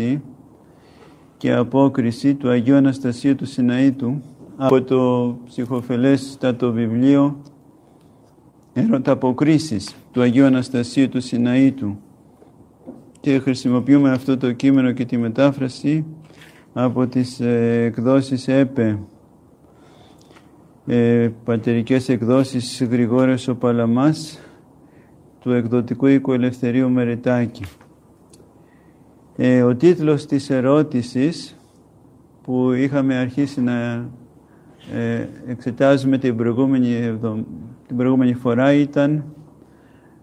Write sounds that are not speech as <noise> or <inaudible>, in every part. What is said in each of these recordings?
ερώτηση και απόκριση του Αγίου Αναστασίου του Συναήτου από το ψυχοφελέστατο βιβλίο Ερωταποκρίσεις του Αγίου Αναστασίου του Συναήτου και χρησιμοποιούμε αυτό το κείμενο και τη μετάφραση από τις ε, εκδόσεις ΕΠΕ ε, πατερικές εκδόσεις Γρηγόριος ο Παλαμάς του εκδοτικού οίκου Ελευθερίου Μερετάκη. Ε, ο τίτλος της ερώτησης που είχαμε αρχίσει να ε, εξετάζουμε την προηγούμενη, την προηγούμενη φορά ήταν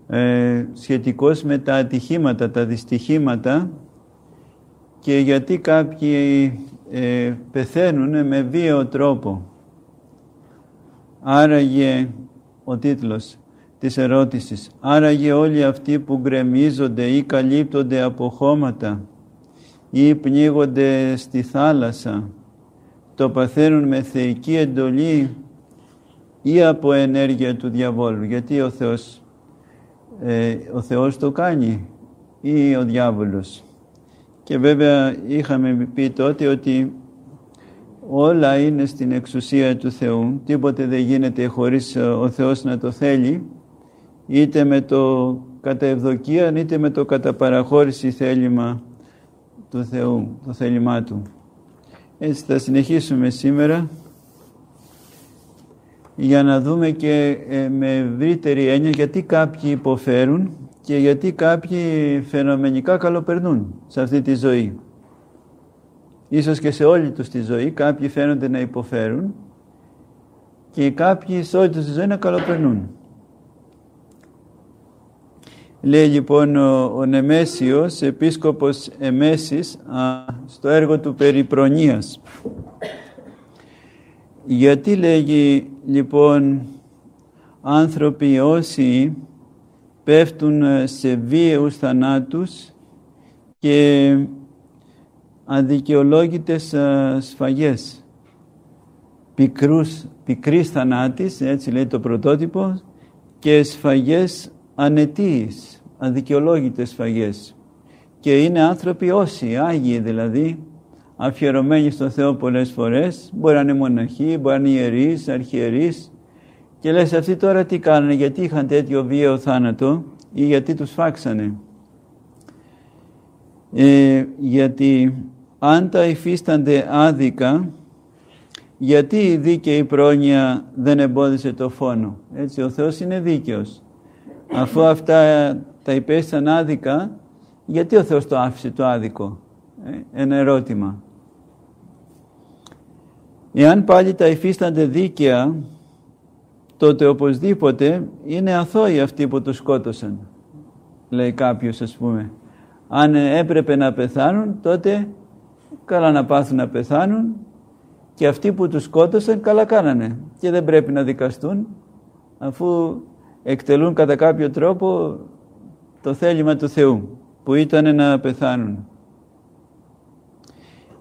ε, σχετικός με τα ατυχήματα, τα δυστυχήματα και γιατί κάποιοι ε, πεθαίνουν με βίαιο τρόπο. Άραγε ο τίτλος της ερώτησης. Άραγε όλοι αυτοί που γκρεμίζονται ή καλύπτονται από χώματα ή πνίγονται στη θάλασσα το παθαίνουν με θεϊκή εντολή ή από ενέργεια του διαβόλου. Γιατί ο Θεός, ε, ο Θεός το κάνει ή ο διάβολος. Και βέβαια είχαμε πει τότε ότι όλα είναι στην εξουσία του Θεού. Τίποτε δεν γίνεται χωρίς ο Θεός να το θέλει είτε με το κατά ευδοκία είτε με το κατά παραχώρηση θέλημα του Θεού, το θέλημά Του. Έτσι θα συνεχίσουμε σήμερα για να δούμε και ε, με ευρύτερη έννοια γιατί κάποιοι υποφέρουν και γιατί κάποιοι φαινομενικά καλοπερνούν σε αυτή τη ζωή. Ίσως και σε όλη τους τη ζωή κάποιοι φαίνονται να υποφέρουν και κάποιοι σε όλη τους τη ζωή να καλοπερνούν. Λέει λοιπόν ο, ο Νεμέσιος, επίσκοπος Εμέσης, στο έργο του Περιπρονίας. Γιατί λέγει λοιπόν άνθρωποι όσοι πέφτουν σε βίαιους θανάτους και αδικαιολόγητες σφαγές. Πικρούς, πικρής θανάτης, έτσι λέει το πρωτότυπο, και σφαγές ανετίες, αδικαιολόγητες σφαγές. Και είναι άνθρωποι όσοι, Άγιοι δηλαδή, αφιερωμένοι στον Θεό πολλές φορές, μπορεί να είναι μοναχοί, μπορεί να είναι ιερείς, αρχιερείς, και λες αυτοί τώρα τι κάνανε, γιατί είχαν τέτοιο βίαιο θάνατο ή γιατί τους φάξανε; Ε, γιατί αν τα υφίστανται άδικα, γιατί η δίκαιη πρόνοια δεν εμπόδισε το φόνο. Έτσι, ο Θεός είναι δίκαιος αφού αυτά τα υπέστησαν άδικα, γιατί ο Θεός το άφησε το άδικο; Ε, ένα ερώτημα. Εάν πάλι τα υφίστανται δίκαια, τότε οπωσδήποτε είναι αθώοι αυτοί που τους σκότωσαν. Λέει κάποιος ας πούμε. Αν έπρεπε να πεθάνουν, τότε καλά να πάθουν να πεθάνουν και αυτοί που τους σκότωσαν καλά κάνανε και δεν πρέπει να δικαστούν αφού εκτελούν κατά κάποιο τρόπο το θέλημα του Θεού που ήταν να πεθάνουν.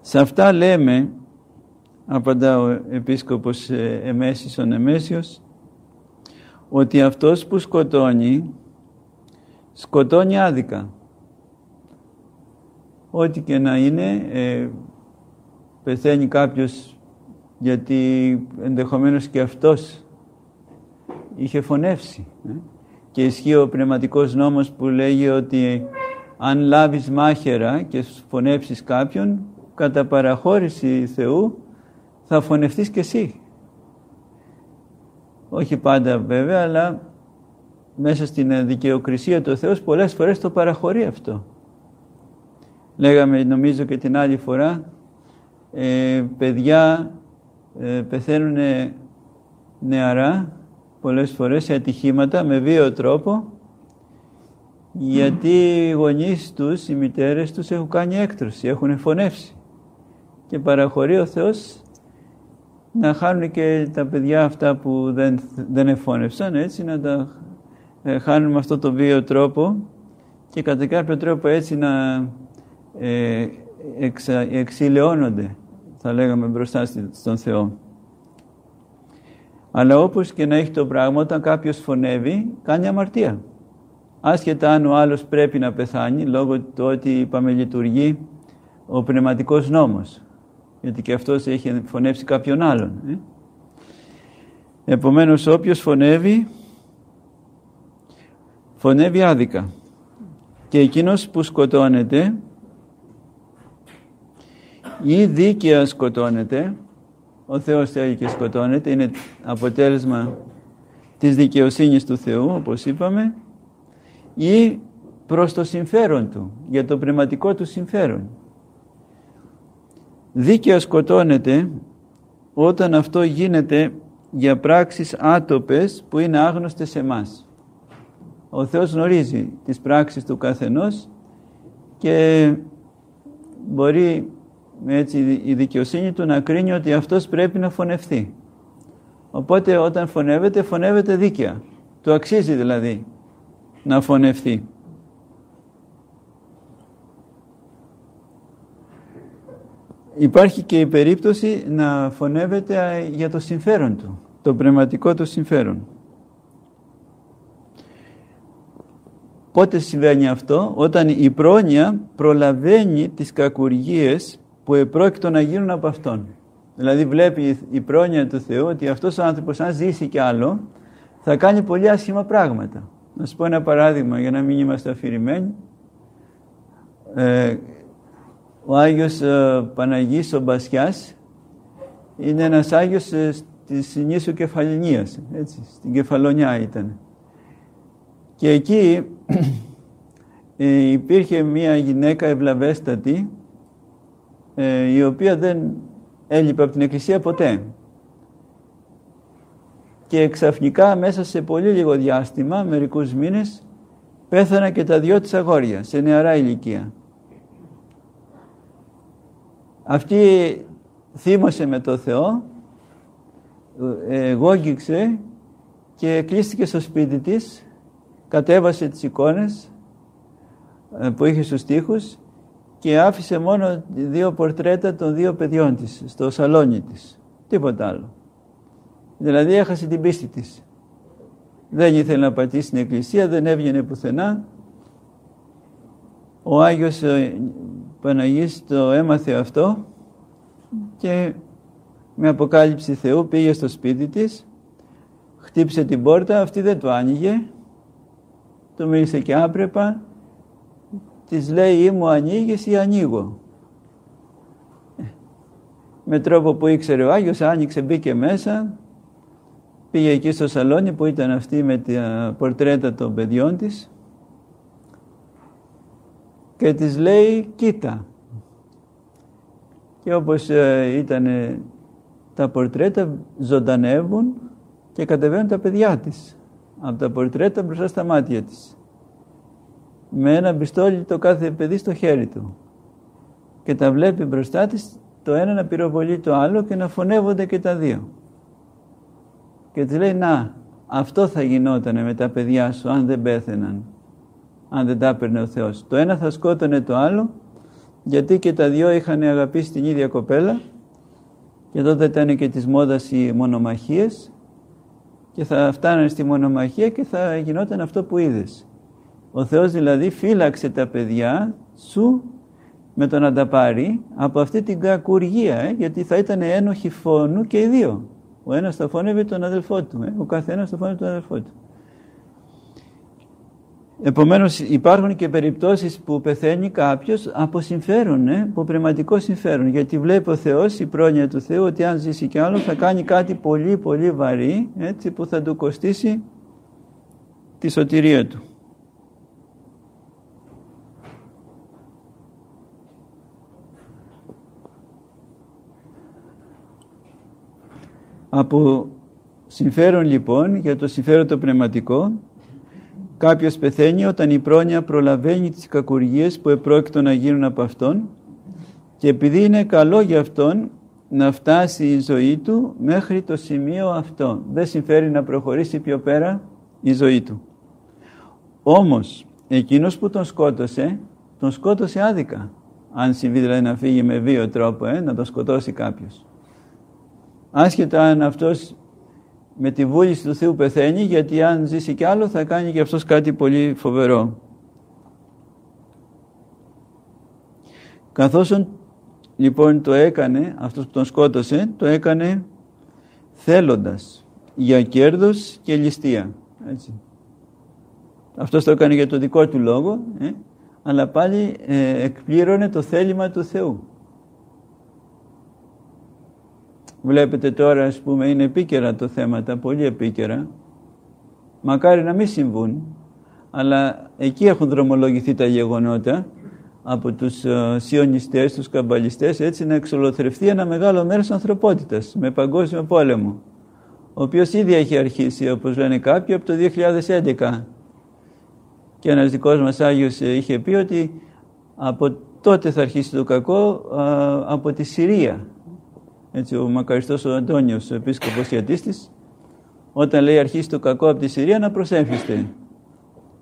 Σε αυτά λέμε, απαντά ο Επίσκοπος ε, Εμέσης ο Νεμέσιος, ότι αυτός που σκοτώνει, σκοτώνει άδικα. Ό,τι και να είναι, ε, πεθαίνει κάποιος γιατί ενδεχομένως και αυτός είχε φωνεύσει. Ε. Και ισχύει ο πνευματικός νόμος που λέγει ότι αν λάβεις μάχαιρα και φωνεύσεις κάποιον, κατά παραχώρηση Θεού θα φωνευτείς και εσύ. Όχι πάντα βέβαια, αλλά μέσα στην δικαιοκρισία του Θεός πολλές φορές το παραχωρεί αυτό. Λέγαμε νομίζω και την άλλη φορά, ε, παιδιά ε, πεθαίνουν νεαρά πολλές φορές σε ατυχήματα με βίαιο τρόπο γιατί οι γονείς τους, οι μητέρες τους έχουν κάνει έκτρωση, έχουν φωνεύσει και παραχωρεί ο Θεός να χάνουν και τα παιδιά αυτά που δεν, δεν εφώνευσαν έτσι να τα ε, χάνουν με αυτό το βίαιο τρόπο και κατά κάποιο τρόπο έτσι να ε, εξα, εξηλαιώνονται θα λέγαμε μπροστά στον Θεό. Αλλά όπως και να έχει το πράγμα, όταν κάποιος φωνεύει, κάνει αμαρτία. Άσχετα αν ο άλλος πρέπει να πεθάνει, λόγω του ότι είπαμε λειτουργεί ο πνευματικός νόμος. Γιατί και αυτός έχει φωνεύσει κάποιον άλλον. Ε; Επομένως όποιος φωνεύει, φωνεύει άδικα. Και εκείνος που σκοτώνεται ή δίκαια σκοτώνεται, ο Θεός θέλει και σκοτώνεται, είναι αποτέλεσμα της δικαιοσύνης του Θεού, όπως είπαμε, ή προς το συμφέρον του, για το πνευματικό του συμφέρον. Δίκαια σκοτώνεται όταν αυτό γίνεται για πράξεις άτοπες που είναι άγνωστες σε μας. Ο Θεός γνωρίζει τις πράξεις του καθενός και μπορεί έτσι, η δικαιοσύνη του να κρίνει ότι αυτός πρέπει να φωνευτεί. Οπότε όταν φωνεύεται, φωνεύεται δίκαια. Του αξίζει δηλαδή να φωνευτεί. Υπάρχει και η περίπτωση να φωνεύεται για το συμφέρον του, το πνευματικό του συμφέρον. Πότε συμβαίνει αυτό, όταν η πρόνοια προλαβαίνει τις κακουργίες που επρόκειτο να γίνουν από αυτόν. Δηλαδή βλέπει η πρόνοια του Θεού ότι αυτός ο άνθρωπος αν ζήσει κι άλλο θα κάνει πολύ άσχημα πράγματα. Να σου πω ένα παράδειγμα για να μην είμαστε αφηρημένοι. Ε, ο Άγιος ε, Παναγής ο Μπασιάς είναι ένας Άγιος ε, της νήσου Κεφαλονίας, έτσι, στην Κεφαλονιά ήταν. Και εκεί <clears throat> ε, υπήρχε μια γυναίκα ευλαβέστατη ε, η οποία δεν έλειπε από την εκκλησία ποτέ. Και ξαφνικά μέσα σε πολύ λίγο διάστημα, μερικούς μήνες, πέθανα και τα δυο της αγόρια, σε νεαρά ηλικία. Αυτή θύμωσε με το Θεό, ε, γόγγιξε και κλείστηκε στο σπίτι της, κατέβασε τις εικόνες ε, που είχε στους τοίχους και άφησε μόνο δύο πορτρέτα των δύο παιδιών της στο σαλόνι της. Τίποτα άλλο. Δηλαδή έχασε την πίστη της. Δεν ήθελε να πατήσει στην εκκλησία, δεν έβγαινε πουθενά. Ο Άγιος ε, Παναγής το έμαθε αυτό και με αποκάλυψη Θεού πήγε στο σπίτι της, χτύπησε την πόρτα, αυτή δεν το άνοιγε, το μίλησε και άπρεπα, της λέει ή μου ανοίγεις ή ανοίγω. Με τρόπο που ήξερε ο Άγιος άνοιξε, μπήκε μέσα, πήγε εκεί στο σαλόνι που ήταν αυτή με τα πορτρέτα των παιδιών της και της λέει κοίτα. Και όπως ε, ήταν τα πορτρέτα ζωντανεύουν και κατεβαίνουν τα παιδιά της από τα πορτρέτα μπροστά στα μάτια της με ένα πιστόλι το κάθε παιδί στο χέρι του και τα βλέπει μπροστά της το ένα να πυροβολεί το άλλο και να φωνεύονται και τα δύο. Και της λέει να αυτό θα γινόταν με τα παιδιά σου αν δεν πέθαιναν, αν δεν τα έπαιρνε ο Θεός. Το ένα θα σκότωνε το άλλο γιατί και τα δυο είχαν αγαπήσει την ίδια κοπέλα και τότε ήταν και της μόδας οι μονομαχίες και θα φτάνανε στη μονομαχία και θα γινόταν αυτό που είδες. Ο Θεός δηλαδή φύλαξε τα παιδιά σου με το να τα πάρει από αυτή την κακουργία, ε, γιατί θα ήταν ένοχοι φόνου και οι δύο. Ο ένας θα φώνευε τον αδελφό του, ε, ο καθένας θα φώνευε τον αδελφό του. Επομένως υπάρχουν και περιπτώσεις που πεθαίνει κάποιος από συμφέρον, ε, από πνευματικό συμφέρον, γιατί βλέπει ο Θεός, η πρόνοια του Θεού, ότι αν ζήσει κι άλλο θα κάνει κάτι πολύ πολύ βαρύ, έτσι που θα του κοστίσει τη σωτηρία του. Από συμφέρον λοιπόν, για το συμφέρον το πνευματικό, κάποιος πεθαίνει όταν η πρόνοια προλαβαίνει τις κακουργίες που επρόκειτο να γίνουν από αυτόν και επειδή είναι καλό για αυτόν να φτάσει η ζωή του μέχρι το σημείο αυτό. Δεν συμφέρει να προχωρήσει πιο πέρα η ζωή του. Όμως, εκείνος που τον σκότωσε, τον σκότωσε άδικα. Αν συμβεί δηλαδή να φύγει με βίο τρόπο, ε, να τον σκοτώσει κάποιος άσχετα αν αυτός με τη βούληση του Θεού πεθαίνει, γιατί αν ζήσει κι άλλο θα κάνει και αυτός κάτι πολύ φοβερό. Καθώς λοιπόν το έκανε, αυτός που τον σκότωσε, το έκανε θέλοντας για κέρδος και ληστεία. Έτσι. Αυτός το έκανε για το δικό του λόγο, ε, αλλά πάλι ε, εκπλήρωνε το θέλημα του Θεού. Βλέπετε τώρα, ας πούμε, είναι επίκαιρα το θέματα, πολύ επίκαιρα. Μακάρι να μην συμβούν, αλλά εκεί έχουν δρομολογηθεί τα γεγονότα από τους uh, σιωνιστές, τους καμπαλιστές, έτσι να εξολοθρευτεί ένα μεγάλο μέρος ανθρωπότητας με παγκόσμιο πόλεμο, ο οποίος ήδη έχει αρχίσει, όπως λένε κάποιοι, από το 2011. Και ένας δικός μας Άγιος ε, είχε πει ότι από τότε θα αρχίσει το κακό από τη Συρία. Έτσι, ο μακαριστός ο Αντώνιος, ο επίσκοπος ιατίστης, όταν λέει αρχίσει το κακό από τη Συρία να προσέμφιστε.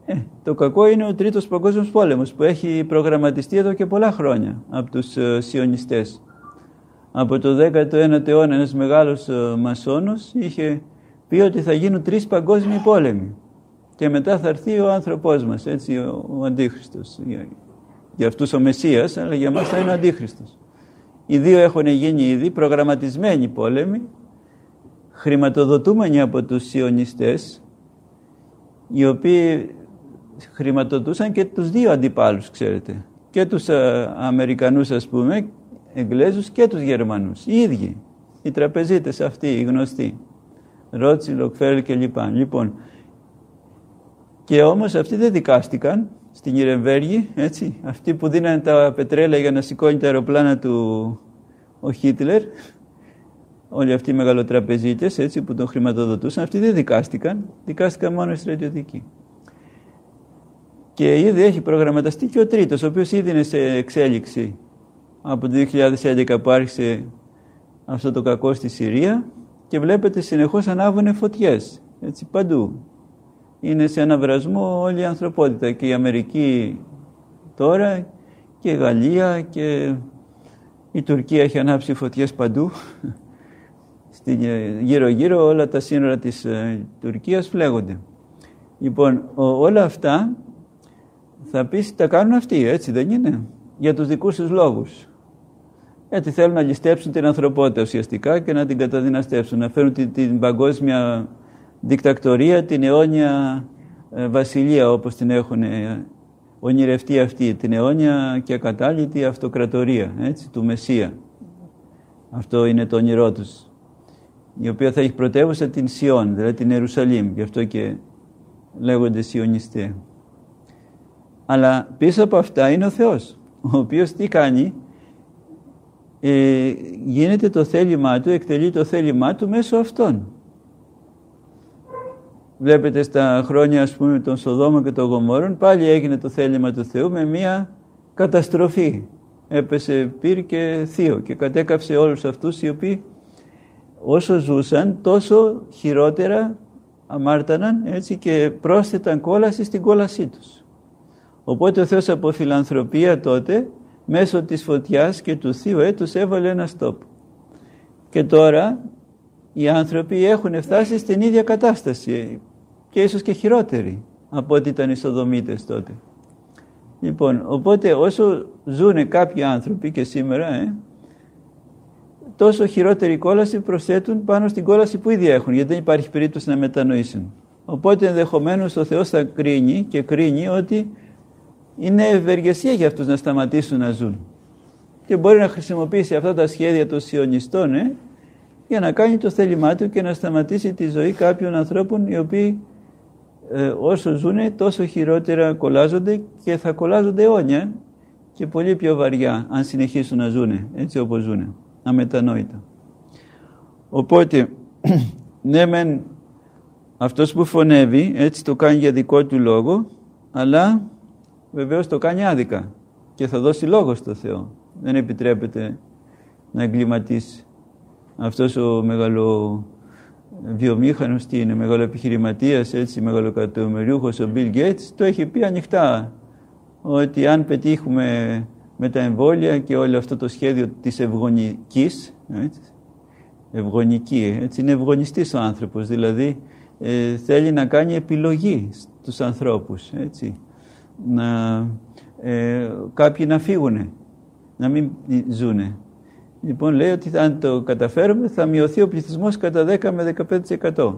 Ε, το κακό είναι ο τρίτος παγκόσμιος πόλεμος που έχει προγραμματιστεί εδώ και πολλά χρόνια από τους ε, σιωνιστές. Από το 19ο αιώνα ένας μεγάλος ε, μασόνος είχε πει ότι θα γίνουν τρεις παγκόσμιοι πόλεμοι και μετά θα έρθει ο άνθρωπός μας, έτσι ο, ο Αντίχριστος. Για, για αυτούς ο Μεσσίας, αλλά για μας θα είναι ο Αντίχριστος. Οι δύο έχουν γίνει ήδη προγραμματισμένοι πόλεμοι, χρηματοδοτούμενοι από τους σιωνιστές, οι οποίοι χρηματοδοτούσαν και τους δύο αντιπάλους, ξέρετε. Και τους α, Αμερικανούς, ας πούμε, Εγγλέζους και τους Γερμανούς. Οι ίδιοι. Οι τραπεζίτες αυτοί, οι γνωστοί. Ρότσι, Λοκφέρ και λοιπά. Λοιπόν, και όμως αυτοί δεν δικάστηκαν στην Ιρεμβέργη, έτσι. Αυτοί που δίνανε τα πετρέλαια για να σηκώνει τα αεροπλάνα του ο Χίτλερ, όλοι αυτοί οι μεγαλοτραπεζίτες, έτσι, που τον χρηματοδοτούσαν, αυτοί δεν δικάστηκαν. Δικάστηκαν μόνο οι στρατιωτικοί. Και ήδη έχει προγραμματιστεί και ο τρίτος, ο οποίος ήδη είναι σε εξέλιξη από το 2011 που άρχισε αυτό το κακό στη Συρία και βλέπετε συνεχώς ανάβουν φωτιές, έτσι παντού. Είναι σε ένα βρασμό όλη η ανθρωπότητα και η Αμερική τώρα και η Γαλλία και η Τουρκία έχει ανάψει φωτιές παντού. <laughs> Γύρω-γύρω όλα τα σύνορα της ε, Τουρκίας φλέγονται. Λοιπόν, όλα αυτά θα πεις τα κάνουν αυτοί, έτσι δεν είναι, για τους δικούς τους λόγους. Έτσι θέλουν να ληστέψουν την ανθρωπότητα ουσιαστικά και να την καταδυναστεύσουν, να φέρουν την, την παγκόσμια δικτακτορία, την αιώνια ε, βασιλεία όπως την έχουν ε, ονειρευτεί αυτή, την αιώνια και ακατάλητη αυτοκρατορία έτσι, του Μεσσία. Αυτό είναι το όνειρό τους. Η οποία θα έχει πρωτεύουσα την Σιών, δηλαδή την Ιερουσαλήμ, γι' αυτό και λέγονται Σιωνιστέ. Αλλά πίσω από αυτά είναι ο Θεός, ο οποίος τι κάνει, ε, γίνεται το θέλημά του, εκτελεί το θέλημά του μέσω αυτών. Βλέπετε στα χρόνια ας πούμε των Σοδόμων και των Γομόρων πάλι έγινε το θέλημα του Θεού με μια καταστροφή. Έπεσε πυρ και θείο και κατέκαψε όλους αυτούς οι οποίοι όσο ζούσαν τόσο χειρότερα αμάρταναν έτσι και πρόσθεταν κόλαση στην κόλασή τους. Οπότε ο Θεός από φιλανθρωπία τότε μέσω της φωτιάς και του Θείου έτους έβαλε ένα στόπ. Και τώρα οι άνθρωποι έχουν φτάσει στην ίδια κατάσταση και ίσως και χειρότερη από ό,τι ήταν οι Σοδομίτες τότε. Λοιπόν, οπότε όσο ζουν κάποιοι άνθρωποι και σήμερα, ε, τόσο χειρότερη κόλαση προσθέτουν πάνω στην κόλαση που ήδη έχουν, γιατί δεν υπάρχει περίπτωση να μετανοήσουν. Οπότε ενδεχομένως ο Θεός θα κρίνει και κρίνει ότι είναι ευεργεσία για αυτούς να σταματήσουν να ζουν. Και μπορεί να χρησιμοποιήσει αυτά τα σχέδια των σιωνιστών ε, για να κάνει το θέλημά του και να σταματήσει τη ζωή κάποιων ανθρώπων οι οποίοι ε, όσο ζουν τόσο χειρότερα κολλάζονται και θα κολλάζονται αιώνια και πολύ πιο βαριά αν συνεχίσουν να ζουν έτσι όπως ζουν, αμετανόητα. Οπότε, <clears throat> ναι μεν αυτός που φωνεύει έτσι το κάνει για δικό του λόγο αλλά βεβαίως το κάνει άδικα και θα δώσει λόγο στο Θεό. Δεν επιτρέπεται να εγκληματίσει. Αυτός ο μεγαλο βιομήχανος, τι είναι, μεγαλοεπιχειρηματίας, έτσι, μεγαλοκατομμυριούχος ο Bill Gates, το έχει πει ανοιχτά ότι αν πετύχουμε με τα εμβόλια και όλο αυτό το σχέδιο της ευγονικής, έτσι, ευγονική, έτσι, είναι ευγονιστής ο άνθρωπος, δηλαδή ε, θέλει να κάνει επιλογή στους ανθρώπους, έτσι, να, ε, κάποιοι να φύγουν να μην ζούνε. Λοιπόν, λέει ότι αν το καταφέρουμε θα μειωθεί ο πληθυσμός κατά 10 με 15%.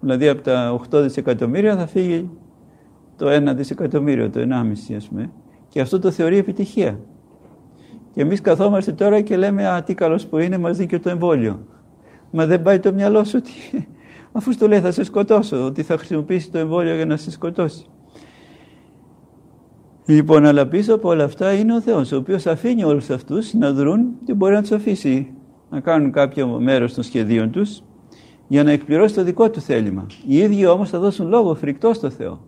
Δηλαδή από τα 8 δισεκατομμύρια θα φύγει το 1 δισεκατομμύριο, το 1,5 ας πούμε. Και αυτό το θεωρεί επιτυχία. Και εμείς καθόμαστε τώρα και λέμε «Α, τι καλός που είναι, μας δίνει και το εμβόλιο». Μα δεν πάει το μυαλό σου ότι <laughs> αφού στο λέει θα σε σκοτώσω, ότι θα χρησιμοποιήσει το εμβόλιο για να σε σκοτώσει. Λοιπόν, αλλά πίσω από όλα αυτά είναι ο Θεός, ο οποίος αφήνει όλους αυτούς να δρουν και μπορεί να τους αφήσει να κάνουν κάποιο μέρος των σχεδίων τους για να εκπληρώσει το δικό του θέλημα. Οι ίδιοι όμως θα δώσουν λόγο φρικτό στο Θεό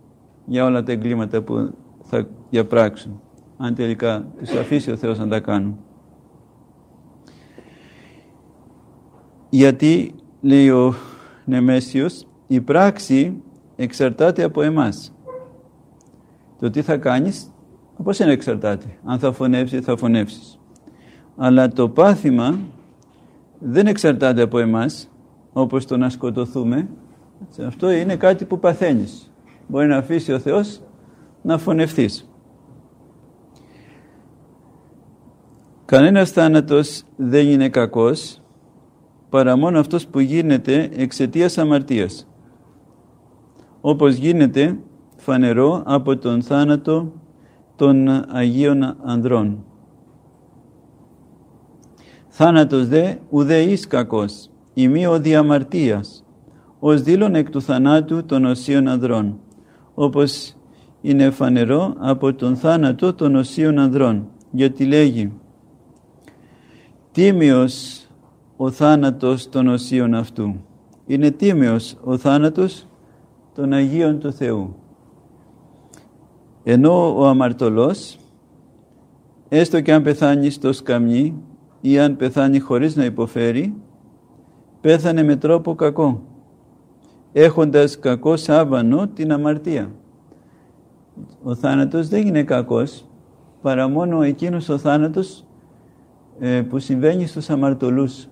για όλα τα εγκλήματα που θα διαπράξουν, αν τελικά τους αφήσει ο Θεός να τα κάνουν. Γιατί, λέει ο Νεμέσιος, η πράξη εξαρτάται από εμάς. Το τι θα κάνεις, από σένα εξαρτάται. Αν θα φωνεύσεις, θα φωνεύσεις. Αλλά το πάθημα δεν εξαρτάται από εμάς, όπως το να σκοτωθούμε. Αυτό είναι κάτι που παθαίνεις. Μπορεί να αφήσει ο Θεός να φωνευθείς. Κανένας θάνατος δεν είναι κακός, παρά μόνο αυτός που γίνεται εξαιτίας αμαρτίας. Όπως γίνεται φανερό από τον θάνατο των Αγίων Ανδρών. Θάνατος δε ουδεής κακός, ημί ο διαμαρτίας, ως δήλων εκ του θανάτου των Οσίων Ανδρών, όπως είναι φανερό από τον θάνατο των Οσίων Ανδρών, γιατί λέγει «Τίμιος ο θάνατος των Οσίων αυτού». Είναι τίμιος ο θάνατος των Αγίων του Θεού. Ενώ ο αμαρτωλός, έστω και αν πεθάνει στο σκαμνί ή αν πεθάνει χωρίς να υποφέρει, πέθανε με τρόπο κακό, έχοντας κακό σάβανο την αμαρτία. Ο θάνατος δεν είναι κακός, παρά μόνο εκείνος ο θάνατος ε, που συμβαίνει στους αμαρτωλούς,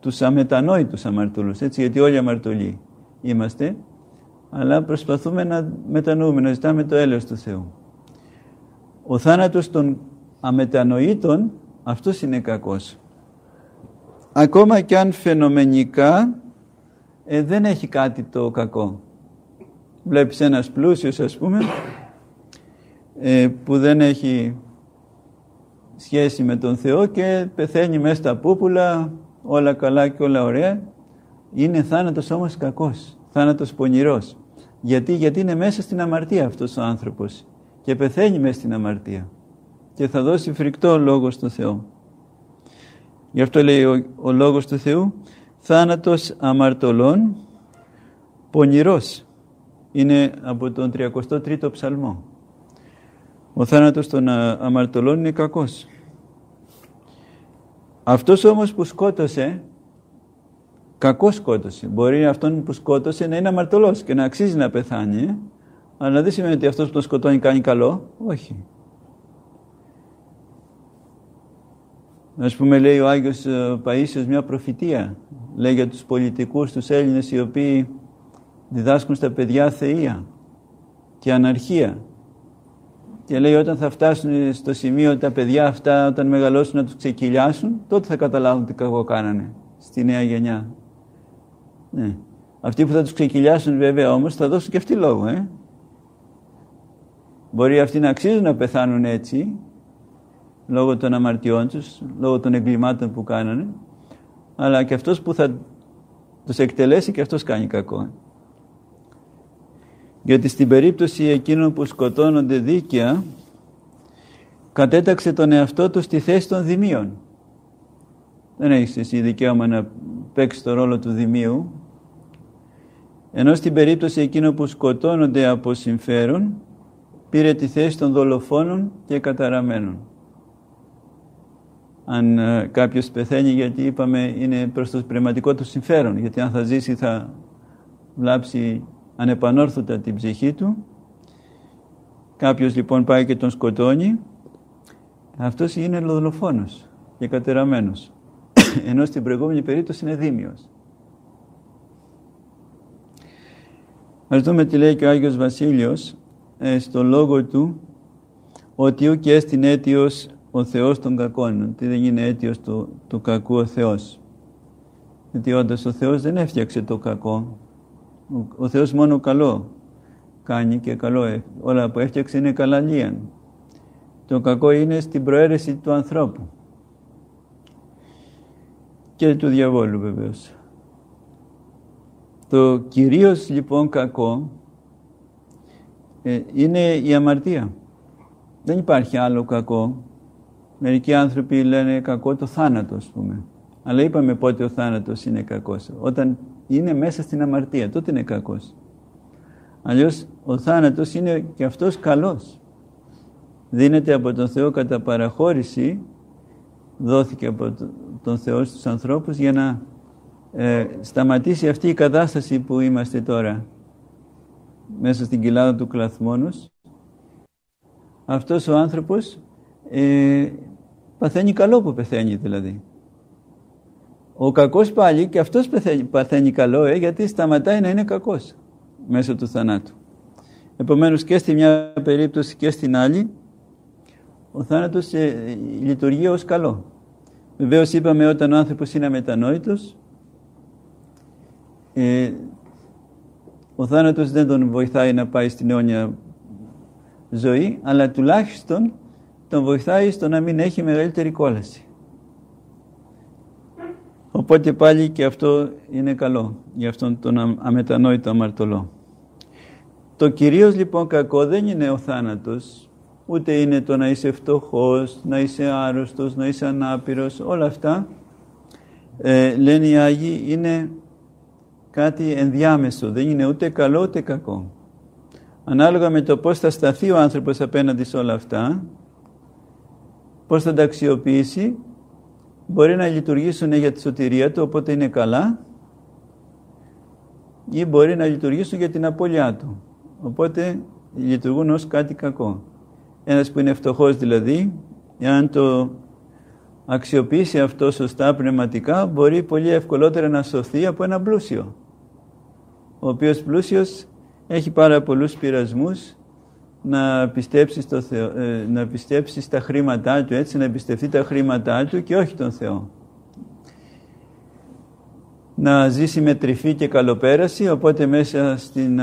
τους αμετανόητους αμαρτωλούς, έτσι, γιατί όλοι αμαρτωλοί είμαστε, αλλά προσπαθούμε να μετανοούμε, να ζητάμε το έλεος του Θεού. Ο θάνατος των αμετανοήτων, αυτός είναι κακός. Ακόμα και αν φαινομενικά ε, δεν έχει κάτι το κακό. Βλέπεις ένας πλούσιος ας πούμε ε, που δεν έχει σχέση με τον Θεό και πεθαίνει μέσα στα πούπουλα όλα καλά και όλα ωραία. Είναι θάνατος όμως κακός, θάνατος πονηρός. Γιατί, γιατί είναι μέσα στην αμαρτία αυτός ο άνθρωπος και πεθαίνει μέσα στην αμαρτία και θα δώσει φρικτό λόγο στο Θεό. Γι' αυτό λέει ο, ο λόγος του Θεού θάνατος αμαρτωλών πονηρός. Είναι από τον 33ο ψαλμό. Ο θάνατος των αμαρτωλών είναι κακός. Αυτός όμως που σκότωσε κακό σκότωσε. Μπορεί αυτόν που σκότωσε να είναι αμαρτωλός και να αξίζει να πεθάνει, αλλά δεν σημαίνει ότι αυτός που τον σκοτώνει κάνει καλό. Όχι. Ας πούμε λέει ο Άγιος ε, Παΐσιος μια προφητεία. Λέει για τους πολιτικούς, τους Έλληνες οι οποίοι διδάσκουν στα παιδιά θεία και αναρχία. Και λέει όταν θα φτάσουν στο σημείο τα παιδιά αυτά όταν μεγαλώσουν να τους ξεκυλιάσουν, τότε θα καταλάβουν τι κακό κάνανε στη νέα γενιά. Ναι. Αυτοί που θα τους ξεκυλιάσουν βέβαια όμως θα δώσουν και αυτοί λόγο. Ε; Μπορεί αυτοί να αξίζουν να πεθάνουν έτσι λόγω των αμαρτιών τους, λόγω των εγκλημάτων που κάνανε αλλά και αυτός που θα τους εκτελέσει και αυτός κάνει κακό. Ε. Γιατί στην περίπτωση εκείνων που σκοτώνονται δίκαια κατέταξε τον εαυτό τους στη θέση των δημίων. Δεν έχεις εσύ δικαίωμα να παίξεις το ρόλο του δημίου ενώ στην περίπτωση εκείνο που σκοτώνονται από συμφέρον, πήρε τη θέση των δολοφόνων και καταραμένων. Αν ε, κάποιος πεθαίνει γιατί είπαμε είναι προς το πνευματικό του συμφέρον, γιατί αν θα ζήσει θα βλάψει ανεπανόρθωτα την ψυχή του. Κάποιος λοιπόν πάει και τον σκοτώνει, αυτός είναι δολοφόνος και κατεραμένος. <coughs> Ενώ στην προηγούμενη περίπτωση είναι δίμιος. Ας δούμε τι λέει και ο Άγιος Βασίλειος ε, στο λόγο του ότι ο και έστειν αίτιος ο Θεός των κακών, ότι δεν είναι αίτιος του, του κακού ο Θεός. Γιατί όντως ο Θεός δεν έφτιαξε το κακό. Ο, ο Θεός μόνο καλό κάνει και καλό. Όλα που έφτιαξε είναι καλά λίαν. Το κακό είναι στην προαίρεση του ανθρώπου. Και του διαβόλου βεβαίως. Το κυρίως λοιπόν κακό ε, είναι η αμαρτία. Δεν υπάρχει άλλο κακό. Μερικοί άνθρωποι λένε κακό το θάνατο, ας πούμε. Αλλά είπαμε πότε ο θάνατος είναι κακός. Όταν είναι μέσα στην αμαρτία, τότε είναι κακός. Αλλιώς ο θάνατος είναι και αυτός καλός. Δίνεται από τον Θεό κατά παραχώρηση, δόθηκε από τον Θεό στους ανθρώπους για να ε, σταματήσει αυτή η κατάσταση που είμαστε τώρα μέσα στην κοιλάδα του κλαθμόνος. Αυτός ο άνθρωπος ε, παθαίνει καλό που πεθαίνει δηλαδή. Ο κακός πάλι και αυτός πεθαίνει, παθαίνει καλό ε, γιατί σταματάει να είναι κακός μέσω του θανάτου. Επομένως και στη μια περίπτωση και στην άλλη ο θάνατος ε, λειτουργεί ως καλό. Βεβαίως είπαμε όταν ο άνθρωπος είναι αμετανόητος ε, ο θάνατος δεν τον βοηθάει να πάει στην αιώνια ζωή αλλά τουλάχιστον τον βοηθάει στο να μην έχει μεγαλύτερη κόλαση. Οπότε πάλι και αυτό είναι καλό για αυτόν τον αμετανόητο αμαρτωλό. Το κυρίως λοιπόν κακό δεν είναι ο θάνατος, ούτε είναι το να είσαι φτωχός, να είσαι άρρωστος, να είσαι ανάπηρος, όλα αυτά ε, λένε οι Άγιοι είναι κάτι ενδιάμεσο, δεν είναι ούτε καλό ούτε κακό. Ανάλογα με το πώς θα σταθεί ο άνθρωπος απέναντι σε όλα αυτά, πώς θα τα αξιοποιήσει, μπορεί να λειτουργήσουν για τη σωτηρία του, οπότε είναι καλά, ή μπορεί να λειτουργήσουν για την απώλειά του. Οπότε λειτουργούν ως κάτι κακό. Ένας που είναι φτωχός δηλαδή, εάν το αξιοποιήσει αυτό σωστά πνευματικά, μπορεί πολύ ευκολότερα να σωθεί από ένα πλούσιο. Ο οποίος πλούσιος έχει πάρα πολλούς πειρασμούς να πιστέψει, στο Θεό, ε, να πιστέψει στα χρήματά του, έτσι να εμπιστευτεί τα χρήματά του και όχι τον Θεό. Να ζήσει με τρυφή και καλοπέραση, οπότε μέσα στην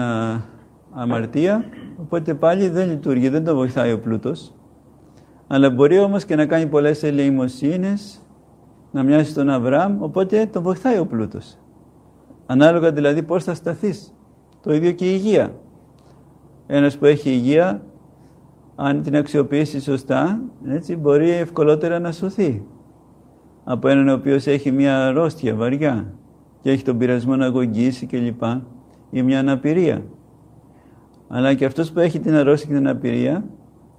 αμαρτία, οπότε πάλι δεν λειτουργεί, δεν τον βοηθάει ο πλούτος. Αλλά μπορεί όμως και να κάνει πολλές ελεημοσύνες, να μοιάζει στον Αβραάμ, οπότε τον βοηθάει ο πλούτος. Ανάλογα δηλαδή πώς θα σταθείς. Το ίδιο και η υγεία. Ένας που έχει υγεία, αν την αξιοποιήσει σωστά, έτσι, μπορεί ευκολότερα να σωθεί. Από έναν ο οποίος έχει μια αρρώστια βαριά και έχει τον πειρασμό να αγωγήσει κλπ. ή μια αναπηρία. Αλλά και αυτός που έχει την αρρώστια και την αναπηρία,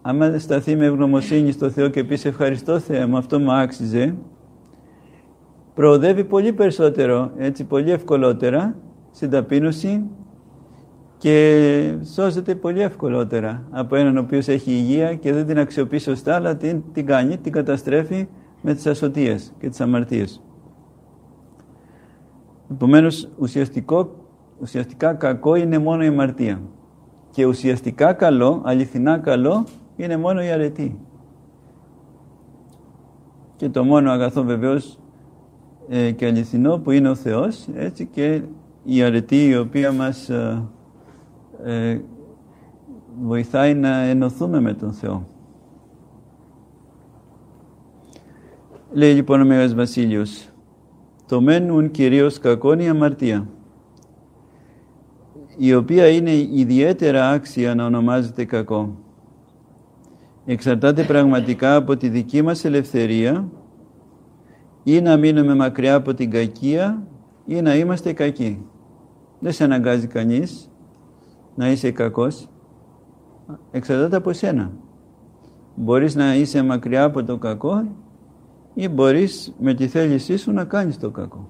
άμα σταθεί με ευγνωμοσύνη στο Θεό και πει σε ευχαριστώ Θεέ, με αυτό μου άξιζε, προοδεύει πολύ περισσότερο, έτσι πολύ ευκολότερα στην ταπείνωση και σώζεται πολύ ευκολότερα από έναν ο οποίος έχει υγεία και δεν την αξιοποιεί σωστά, αλλά την, την κάνει, την καταστρέφει με τις ασωτίες και τις αμαρτίες. Επομένως, ουσιαστικό, ουσιαστικά κακό είναι μόνο η αμαρτία. Και ουσιαστικά καλό, αληθινά καλό, είναι μόνο η αρετή. Και το μόνο αγαθό βεβαίως ε, και αληθινό που είναι ο Θεός, έτσι και η αρετή η οποία μας ε, ε, βοηθάει να ενωθούμε με τον Θεό. Λέει λοιπόν ο Μέγας Βασίλειος, το μένουν κυρίως κακόν η αμαρτία, η οποία είναι ιδιαίτερα άξια να ονομάζεται κακό. Εξαρτάται πραγματικά από τη δική μας ελευθερία ή να μείνουμε μακριά από την κακία ή να είμαστε κακοί. Δεν σε αναγκάζει κανείς να είσαι κακός εξαρτάται από σένα. Μπορείς να είσαι μακριά από το κακό ή μπορείς με τη θέλησή σου να κάνεις το κακό.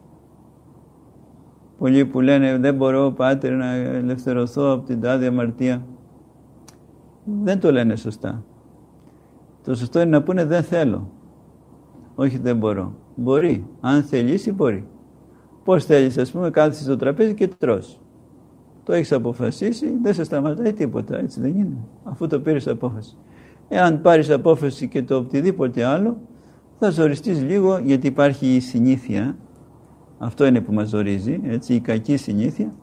Πολλοί που λένε δεν μπορώ πάτερ να ελευθερωθώ από την τάδια αμαρτία. Δεν το λένε σωστά. Το σωστό είναι να πούνε δεν θέλω. Όχι δεν μπορώ. Μπορεί. Αν θελήσει μπορεί. Πώς θέλεις ας πούμε κάθεσαι στο τραπέζι και τρως το έχεις αποφασίσει, δεν σε σταματάει τίποτα, έτσι δεν είναι, αφού το πήρες απόφαση. Εάν πάρεις απόφαση και το οτιδήποτε άλλο, θα ζοριστείς λίγο γιατί υπάρχει η συνήθεια. Αυτό είναι που μας ζορίζει, έτσι, η κακή συνήθεια.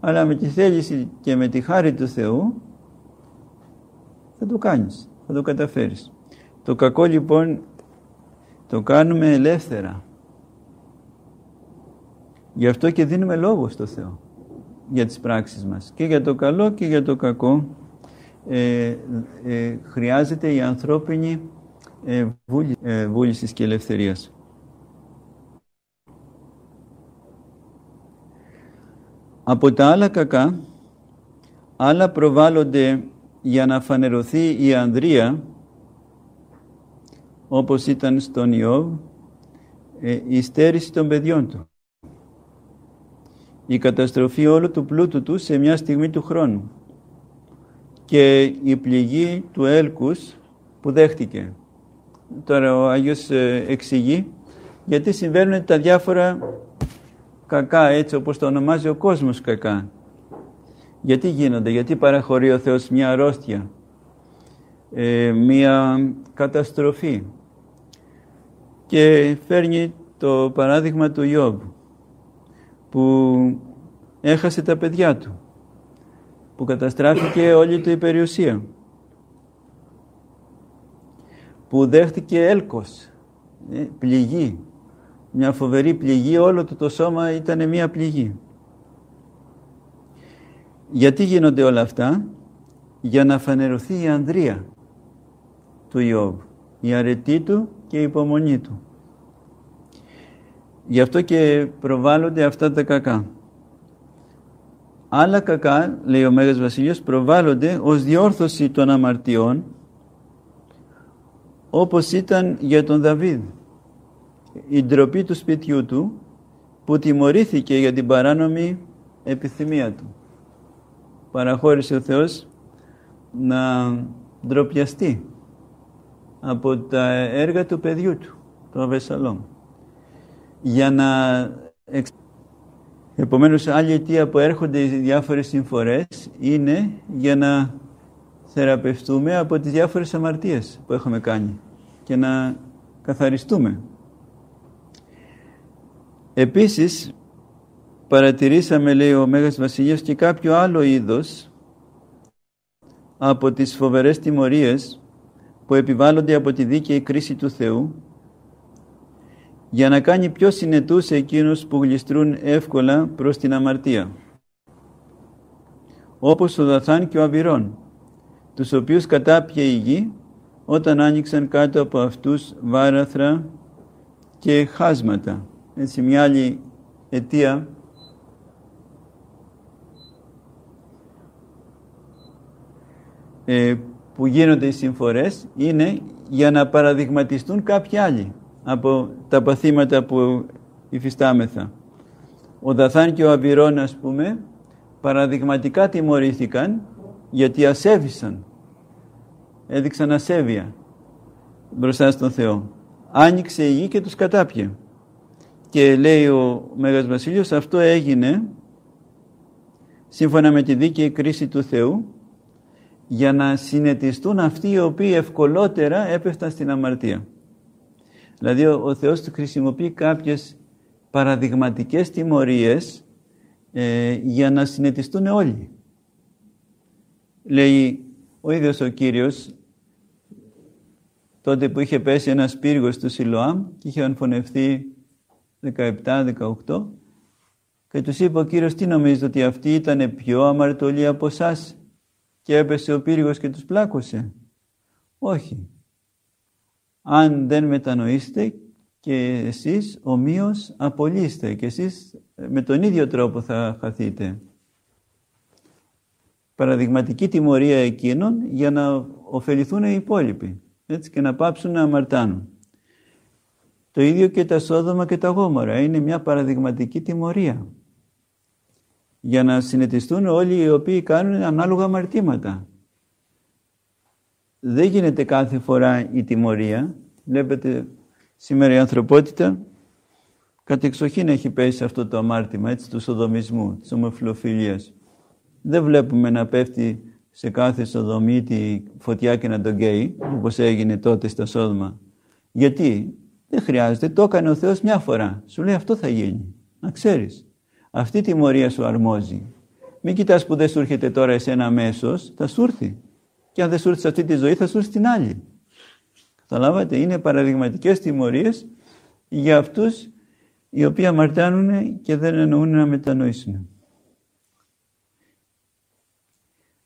Αλλά με τη θέληση και με τη χάρη του Θεού θα το κάνεις, θα το καταφέρεις. Το κακό λοιπόν το κάνουμε ελεύθερα. Γι' αυτό και δίνουμε λόγο στο Θεό για τις πράξεις μας. Και για το καλό και για το κακό ε, ε, χρειάζεται η ανθρώπινη ε, ε, βούλησης και ελευθερίας. Από τα άλλα κακά, άλλα προβάλλονται για να φανερωθεί η ανδρεία, όπως ήταν στον Ιώβ, ε, η στέρηση των παιδιών του. Η καταστροφή όλου του πλούτου του σε μια στιγμή του χρόνου και η πληγή του έλκους που δέχτηκε. Τώρα ο Άγιος ε, εξηγεί γιατί συμβαίνουν τα διάφορα κακά έτσι όπως το ονομάζει ο κόσμος κακά. Γιατί γίνονται, γιατί παραχωρεί ο Θεός μια αρρώστια, ε, μια καταστροφή. Και φέρνει το παράδειγμα του Ιώβ που έχασε τα παιδιά του, που καταστράφηκε όλη του η περιουσία, που δέχτηκε έλκος, ε, πληγή, μια φοβερή πληγή, όλο του το σώμα ήταν μια πληγή. Γιατί γίνονται όλα αυτά, για να φανερωθεί η ανδρεία του Ιώβ, η αρετή του και η υπομονή του. Γι' αυτό και προβάλλονται αυτά τα κακά. Άλλα κακά, λέει ο Μέγας Βασιλείος, προβάλλονται ως διόρθωση των αμαρτιών, όπως ήταν για τον Δαβίδ. Η ντροπή του σπιτιού του, που τιμωρήθηκε για την παράνομη επιθυμία του. Παραχώρησε ο Θεός να ντροπιαστεί από τα έργα του παιδιού του, του Αβεσσαλόμ. Για να Επομένως, άλλη αιτία που έρχονται οι διάφορες συμφορές είναι για να θεραπευτούμε από τις διάφορες αμαρτίες που έχουμε κάνει και να καθαριστούμε. Επίσης, παρατηρήσαμε, λέει ο Μέγας Βασιλείος, και κάποιο άλλο είδος από τις φοβερές τιμωρίες που επιβάλλονται από τη δίκαιη κρίση του Θεού για να κάνει πιο συνετούς εκείνους που γλιστρούν εύκολα προς την αμαρτία. Όπως ο Δαθάν και ο Αβυρών, τους οποίους κατάπιε η γη όταν άνοιξαν κάτω από αυτούς βάραθρα και χάσματα. Έτσι μια άλλη αιτία ε, που γίνονται οι συμφορές είναι για να παραδειγματιστούν κάποιοι άλλοι από τα παθήματα που υφιστάμεθα. Ο Δαθάν και ο Αβυρών, ας πούμε, παραδειγματικά τιμωρήθηκαν γιατί ασέβησαν. Έδειξαν ασέβεια μπροστά στον Θεό. Άνοιξε η γη και τους κατάπιε. Και λέει ο Μέγας Βασίλειος, αυτό έγινε σύμφωνα με τη δίκαιη κρίση του Θεού για να συνετιστούν αυτοί οι οποίοι ευκολότερα έπεφταν στην αμαρτία. Δηλαδή ο, ο Θεός του χρησιμοποιεί κάποιες παραδειγματικές τιμωρίες ε, για να συνετιστούν όλοι. Λέει ο ίδιος ο Κύριος τότε που είχε πέσει ένας πύργος του Σιλοάμ και είχε ανφωνευτεί 17-18 και τους είπε ο Κύριος τι νομίζετε ότι αυτοί ήταν πιο αμαρτωλοί από εσάς και έπεσε ο πύργος και τους πλάκωσε. Όχι αν δεν μετανοήσετε και εσείς ομοίως απολύστε και εσείς με τον ίδιο τρόπο θα χαθείτε. Παραδειγματική τιμωρία εκείνων για να ωφεληθούν οι υπόλοιποι έτσι, και να πάψουν να αμαρτάνουν. Το ίδιο και τα Σόδομα και τα Γόμορα είναι μια παραδειγματική τιμωρία για να συνετιστούν όλοι οι οποίοι κάνουν ανάλογα αμαρτήματα δεν γίνεται κάθε φορά η τιμωρία. Βλέπετε σήμερα η ανθρωπότητα κατεξοχήν έχει πέσει αυτό το αμάρτημα έτσι, του σοδομισμού, της ομοφιλοφιλίας. Δεν βλέπουμε να πέφτει σε κάθε σοδομήτη φωτιά και να τον καίει, όπως έγινε τότε στα Σόδμα. Γιατί; Δεν χρειάζεται, το έκανε ο Θεός μια φορά. Σου λέει αυτό θα γίνει. Να ξέρεις. Αυτή τη μορία σου αρμόζει. Μην κοιτάς που δεν σου έρχεται τώρα εσένα αμέσως, θα σου έρθει. Και αν δεν σου έρθει σε αυτή τη ζωή, θα σου έρθει στην άλλη. Καταλάβατε, είναι παραδειγματικές τιμωρίες για αυτούς οι οποίοι αμαρτάνουν και δεν εννοούν να μετανοήσουν.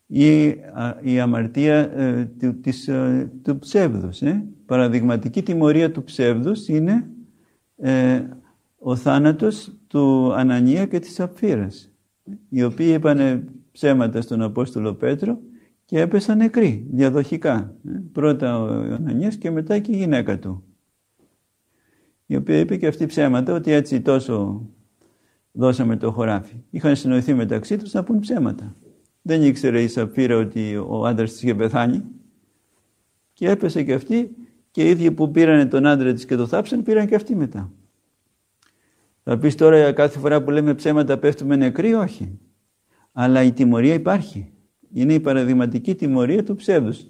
Η, η αμαρτία ε, του, της, ε, του ψεύδους. Ε. Παραδειγματική τιμωρία του ψεύδους είναι ε, ο θάνατος του Ανανία και της Σαπφύρας, οι οποίοι είπαν ψέματα στον Απόστολο Πέτρο και έπεσαν νεκροί, διαδοχικά. Ε. Πρώτα ο Ανανίας και μετά και η γυναίκα του η οποία είπε και αυτή ψέματα ότι έτσι τόσο δώσαμε το χωράφι. Είχαν συνοηθεί μεταξύ τους να πούν ψέματα. Δεν ήξερε η Σαφύρα ότι ο άντρας της είχε πεθάνει και έπεσε και αυτή και οι ίδιοι που πήραν τον άντρα της και το θάψαν πήραν και αυτή μετά. Θα πεις τώρα κάθε φορά που λέμε ψέματα πέφτουμε νεκροί, όχι. Αλλά η τιμωρία υπάρχει. Είναι η παραδειγματική τιμωρία του ψεύδους.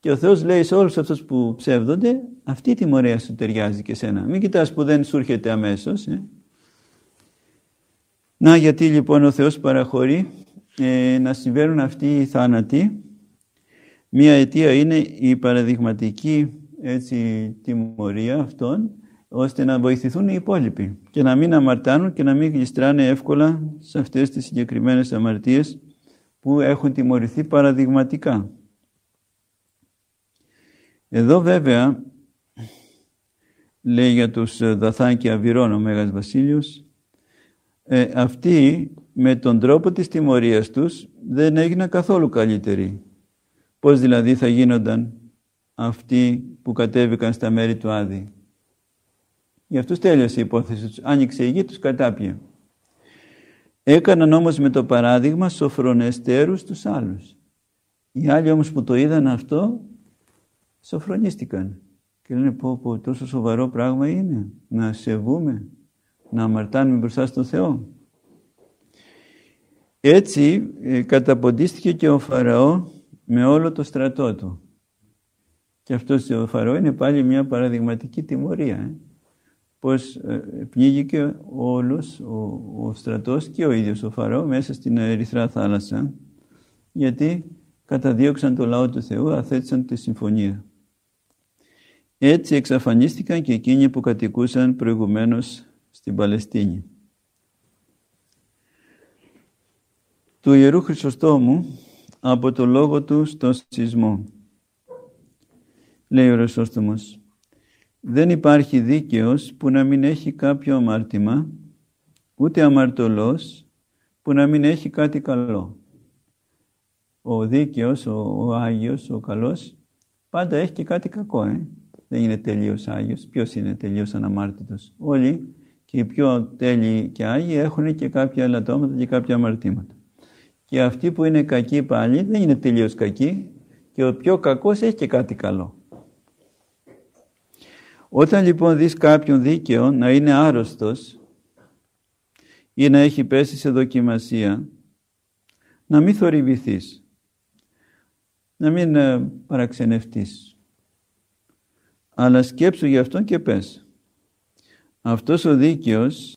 Και ο Θεός λέει σε όλους αυτούς που ψεύδονται, αυτή η τιμωρία σου ταιριάζει και σένα. Μην κοιτάς που δεν σου έρχεται αμέσως. Ε. Να γιατί λοιπόν ο Θεός παραχωρεί ε, να συμβαίνουν αυτοί οι θάνατοι. Μία αιτία είναι η παραδειγματική έτσι, τιμωρία αυτών, ώστε να βοηθηθούν οι υπόλοιποι και να μην αμαρτάνουν και να μην γλιστράνε εύκολα σε αυτές τις συγκεκριμένες αμαρτίες που έχουν τιμωρηθεί παραδειγματικά. Εδώ βέβαια λέει για τους ε, Δαθάν και Αβυρών ο Μέγας Βασίλειος ε, αυτοί με τον τρόπο της τιμωρίας τους δεν έγιναν καθόλου καλύτεροι. Πώς δηλαδή θα γίνονταν αυτοί που κατέβηκαν στα μέρη του Άδη; Για αυτούς τέλειωσε η υπόθεση τους. Άνοιξε η γη, τους κατάπιε. Έκαναν όμως με το παράδειγμα σοφρονεστέρους τους άλλους. Οι άλλοι όμως που το είδαν αυτό σοφρονίστηκαν. Και λένε πω, πω τόσο σοβαρό πράγμα είναι να σεβούμε, να αμαρτάνουμε μπροστά στον Θεό. Έτσι ε, καταποντίστηκε και ο Φαραώ με όλο το στρατό του. Και αυτός ο Φαραώ είναι πάλι μια παραδειγματική τιμωρία. Ε. Πως ε, πνίγηκε όλος ο, ο στρατός και ο ίδιος ο Φαραώ μέσα στην Ερυθρά θάλασσα γιατί καταδίωξαν το λαό του Θεού, αθέτησαν τη συμφωνία. Έτσι εξαφανίστηκαν και εκείνοι που κατοικούσαν προηγουμένως στην Παλαιστίνη. Του Ιερού Χρυσοστόμου από το λόγο του στο σεισμό. Λέει ο Ρεσόστομος, δεν υπάρχει δίκαιος που να μην έχει κάποιο αμάρτημα, ούτε αμαρτωλός που να μην έχει κάτι καλό. Ο δίκαιος, ο, ο Άγιος, ο καλός, πάντα έχει και κάτι κακό. Ε; δεν είναι τελείως Άγιος. Ποιος είναι τελείως αναμάρτητος. Όλοι και οι πιο τέλειοι και Άγιοι έχουν και κάποια ελαττώματα και κάποια αμαρτήματα. Και αυτοί που είναι κακοί πάλι δεν είναι τελείως κακοί και ο πιο κακός έχει και κάτι καλό. Όταν λοιπόν δεις κάποιον δίκαιο να είναι άρρωστος ή να έχει πέσει σε δοκιμασία, να μην θορυβηθείς, να μην ε, παραξενευτείς αλλά σκέψου γι' αυτόν και πες. Αυτός ο δίκαιος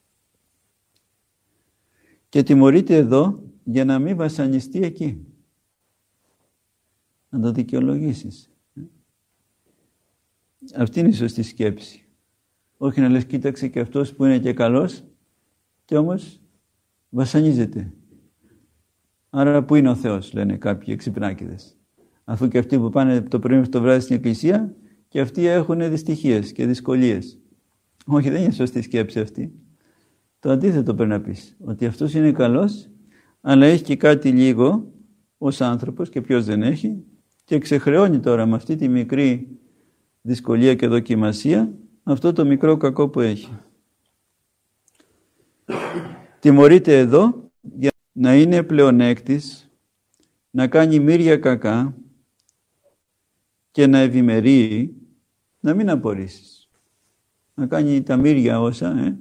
και τιμωρείται εδώ για να μην βασανιστεί εκεί. Να το δικαιολογήσεις. Αυτή είναι η σωστή σκέψη. Όχι να λες κοίταξε και αυτός που είναι και καλός και όμως βασανίζεται. Άρα πού είναι ο Θεός λένε κάποιοι εξυπνάκηδες. Αφού και αυτοί που πάνε το πρωί το βράδυ στην εκκλησία και αυτοί έχουν δυστυχίες και δυσκολίες. Όχι, δεν είναι σωστή σκέψη αυτή. Το αντίθετο πρέπει να πεις, ότι αυτός είναι καλός, αλλά έχει και κάτι λίγο ως άνθρωπος και ποιος δεν έχει και ξεχρεώνει τώρα με αυτή τη μικρή δυσκολία και δοκιμασία αυτό το μικρό κακό που έχει. Τιμωρείται εδώ για να είναι πλεονέκτης, να κάνει μύρια κακά και να ευημερεί να μην απορρίσεις. Να κάνει τα μύρια όσα, ε,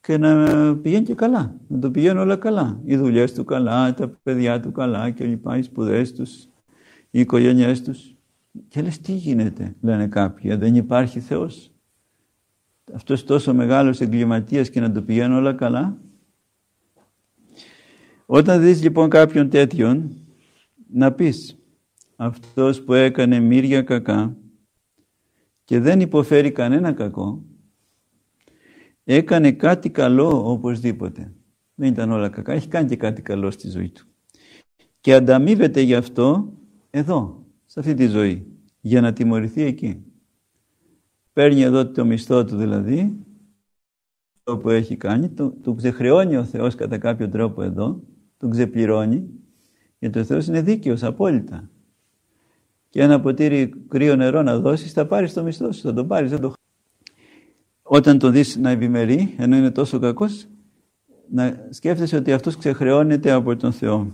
και να πηγαίνει και καλά, να το πηγαίνουν όλα καλά. Οι δουλειές του καλά, τα παιδιά του καλά και λοιπά, οι σπουδές τους, οι οικογένειές τους. Και λες, τι γίνεται, λένε κάποιοι, δεν υπάρχει Θεός. Αυτός τόσο μεγάλος εγκληματίας και να το πηγαίνουν όλα καλά. Όταν δεις λοιπόν κάποιον τέτοιον, να πεις, αυτός που έκανε μύρια κακά και δεν υποφέρει κανένα κακό, έκανε κάτι καλό οπωσδήποτε. Δεν ήταν όλα κακά, έχει κάνει και κάτι καλό στη ζωή του. Και ανταμείβεται γι' αυτό εδώ, σε αυτή τη ζωή, για να τιμωρηθεί εκεί. Παίρνει εδώ το μισθό του δηλαδή, το που έχει κάνει, του, του ξεχρεώνει ο Θεός κατά κάποιο τρόπο εδώ, τον ξεπληρώνει, γιατί ο Θεός είναι δίκαιος απόλυτα. Και ένα ποτήρι κρύο νερό να δώσεις, θα πάρεις το μισθό σου, θα το πάρεις, δεν το όταν το δεις να ευημερεί, ενώ είναι τόσο κακός, να σκέφτεσαι ότι αυτός ξεχρεώνεται από τον Θεό.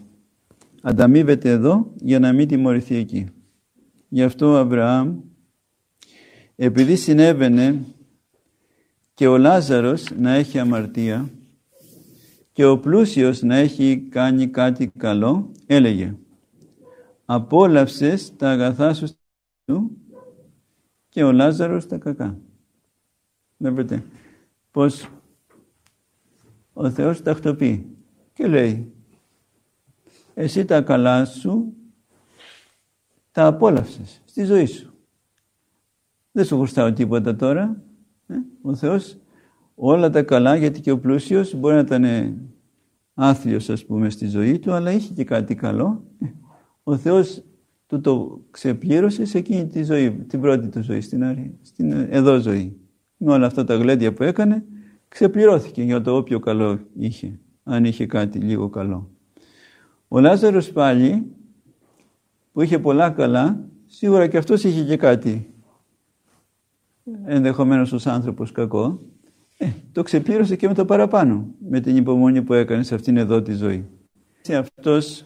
Ανταμείβεται εδώ για να μην τιμωρηθεί εκεί. Γι' αυτό ο Αβραάμ, επειδή συνέβαινε και ο Λάζαρος να έχει αμαρτία και ο πλούσιος να έχει κάνει κάτι καλό, έλεγε «Απόλαυσες τα αγαθά σου και ο Λάζαρος τα κακά». Βλέπετε πως ο Θεός τακτοποιεί και λέει εσύ τα καλά σου τα απόλαυσες στη ζωή σου. Δεν σου χρωστάω τίποτα τώρα. Ε; Ο Θεός όλα τα καλά γιατί και ο πλούσιος μπορεί να ήταν άθλιος ας πούμε στη ζωή του αλλά είχε και κάτι καλό. Ε, ο Θεός του το ξεπλήρωσε σε εκείνη τη ζωή, την πρώτη του ζωή, στην, στην εδώ ζωή με όλα αυτά τα γλέντια που έκανε, ξεπληρώθηκε για το όποιο καλό είχε, αν είχε κάτι λίγο καλό. Ο Λάζαρος πάλι, που είχε πολλά καλά, σίγουρα και αυτός είχε και κάτι ενδεχομένως ως άνθρωπος κακό, ε, το ξεπλήρωσε και με το παραπάνω, με την υπομονή που έκανε σε αυτήν εδώ τη ζωή. Και αυτός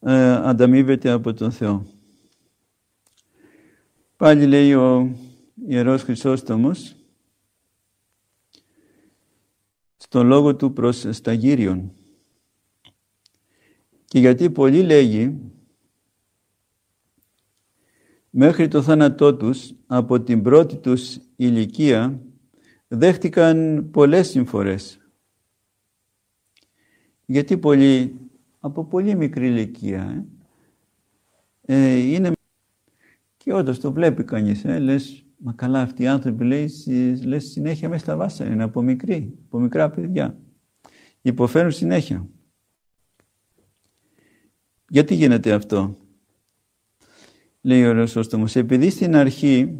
ε, ανταμείβεται από τον Θεό. Πάλι λέει ο Ιερός Χρυσόστομος στον λόγο του προς σταγύριον. Και γιατί πολλοί λέγει μέχρι το θάνατό τους από την πρώτη τους ηλικία δέχτηκαν πολλές συμφορές. Γιατί πολλοί από πολύ μικρή ηλικία ε, ε είναι και όντως το βλέπει κανείς, ε, λες, μα καλά αυτοί οι άνθρωποι λέει, λες συνέχεια μέσα στα βάσανα, είναι από μικρή, από μικρά παιδιά. Υποφέρουν συνέχεια. Γιατί γίνεται αυτό; Λέει ο Ρωσόστομος, επειδή στην αρχή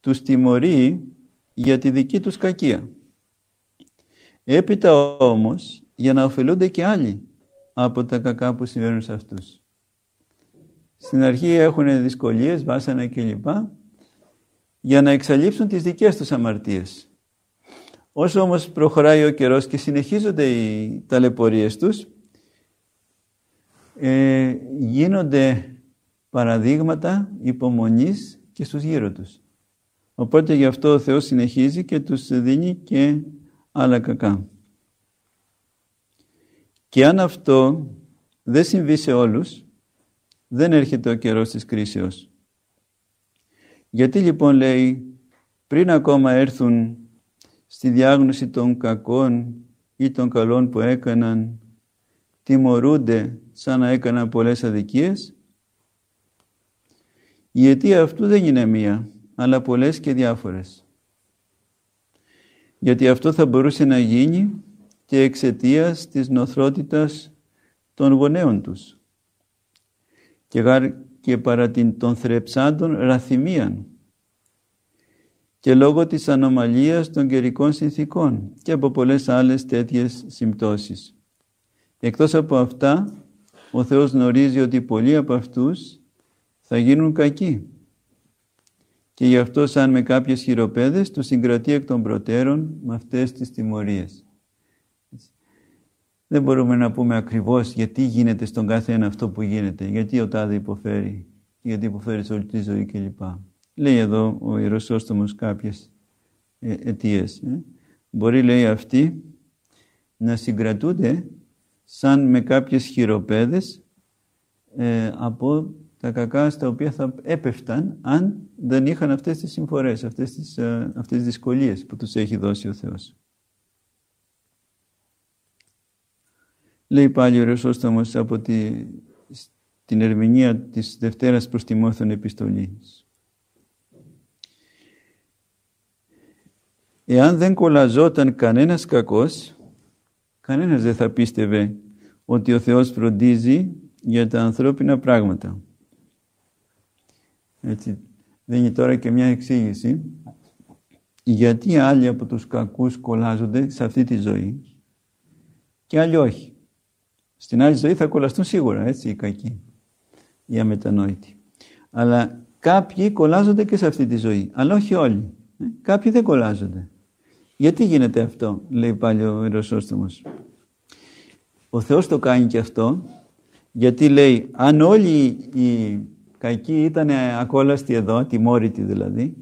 τους τιμωρεί για τη δική τους κακία. Έπειτα όμως για να ωφελούνται και άλλοι από τα κακά που συμβαίνουν σε αυτούς. Στην αρχή έχουν δυσκολίες, βάσανα κλπ. για να εξαλείψουν τις δικές τους αμαρτίες. Όσο όμως προχωράει ο καιρός και συνεχίζονται οι ταλαιπωρίες τους, ε, γίνονται παραδείγματα υπομονής και στους γύρω τους. Οπότε γι' αυτό ο Θεός συνεχίζει και τους δίνει και άλλα κακά. Και αν αυτό δεν συμβεί σε όλους, δεν έρχεται ο καιρός της κρίσεως. Γιατί λοιπόν λέει πριν ακόμα έρθουν στη διάγνωση των κακών ή των καλών που έκαναν τιμωρούνται σαν να έκαναν πολλές αδικίες η αιτία αυτού δεν είναι μία αλλά πολλές και διάφορες. Γιατί αυτό θα μπορούσε να γίνει και εξαιτίας της νοθρότητας των γονέων τους και, και παρά την των θρεψάντων ραθυμίαν και λόγω της ανομαλίας των καιρικών συνθήκων και από πολλές άλλες τέτοιες συμπτώσεις. Εκτός από αυτά, ο Θεός γνωρίζει ότι πολλοί από αυτούς θα γίνουν κακοί και γι' αυτό σαν με κάποιες χειροπέδες του συγκρατεί εκ των προτέρων με αυτές τις τιμωρίες. Δεν μπορούμε να πούμε ακριβώς γιατί γίνεται στον κάθε ένα αυτό που γίνεται, γιατί ο τάδε υποφέρει, γιατί υποφέρει σε όλη τη ζωή κλπ. Λέει εδώ ο Ιεροσόστομος κάποιες ε, αιτίες. Ε. μπορεί λέει αυτοί να συγκρατούνται σαν με κάποιες χειροπέδες ε, από τα κακά στα οποία θα έπεφταν αν δεν είχαν αυτές τις συμφορές, αυτές τις, ε, αυτές τις δυσκολίες που τους έχει δώσει ο Θεός. Λέει πάλι ο Ρεσόστομος από τη, την ερμηνεία της Δευτέρας προς Τιμόθεων Επιστολής. Εάν δεν κολαζόταν κανένας κακός, κανένας δεν θα πίστευε ότι ο Θεός φροντίζει για τα ανθρώπινα πράγματα. Έτσι, δίνει τώρα και μια εξήγηση γιατί άλλοι από τους κακούς κολλάζονται σε αυτή τη ζωή και άλλοι όχι; Στην άλλη ζωή θα κολλαστούν σίγουρα, έτσι, οι κακοί, οι αμετανόητοι. Αλλά κάποιοι κολλάζονται και σε αυτή τη ζωή, αλλά όχι όλοι. Ε, κάποιοι δεν κολλάζονται. Γιατί γίνεται αυτό, λέει πάλι ο Ιεροσόστομος. Ο Θεός το κάνει και αυτό, γιατί λέει, αν όλοι οι κακοί ήταν ακόλαστοι εδώ, τιμώρητοι δηλαδή,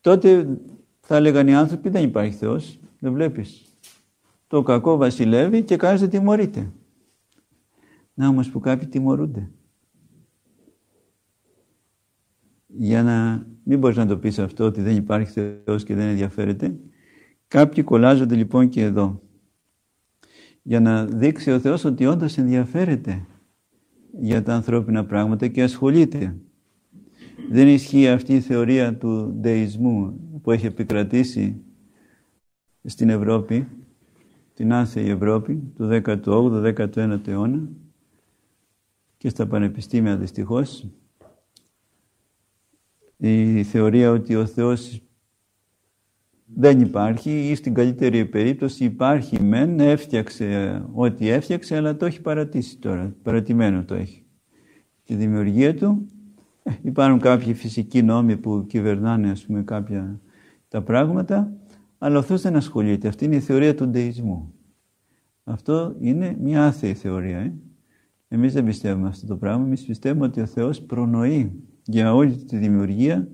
τότε θα έλεγαν οι άνθρωποι δεν υπάρχει Θεός, δεν βλέπεις. Το κακό βασιλεύει και κανείς δεν τιμωρείται. Να όμως που κάποιοι τιμωρούνται. Για να μην μπορείς να το πεις αυτό ότι δεν υπάρχει Θεός και δεν ενδιαφέρεται. Κάποιοι κολλάζονται λοιπόν και εδώ. Για να δείξει ο Θεός ότι όντως ενδιαφέρεται για τα ανθρώπινα πράγματα και ασχολείται. Δεν ισχύει αυτή η θεωρία του δεϊσμού που έχει επικρατήσει στην Ευρώπη, την άθεη Ευρώπη του 18ου, 19ου αιώνα και στα πανεπιστήμια δυστυχώς η θεωρία ότι ο Θεός δεν υπάρχει ή στην καλύτερη περίπτωση υπάρχει μεν, έφτιαξε ό,τι έφτιαξε αλλά το έχει παρατήσει τώρα, παρατημένο το έχει. Τη δημιουργία του ε, υπάρχουν κάποιοι φυσικοί νόμοι που κυβερνάνε ας πούμε κάποια τα πράγματα αλλά ο Θεός δεν ασχολείται. Αυτή είναι η θεωρία του ντεϊσμού. Αυτό είναι μια άθεη θεωρία. Ε. Εμείς δεν πιστεύουμε αυτό το πράγμα. Εμείς πιστεύουμε ότι ο Θεός προνοεί για όλη τη δημιουργία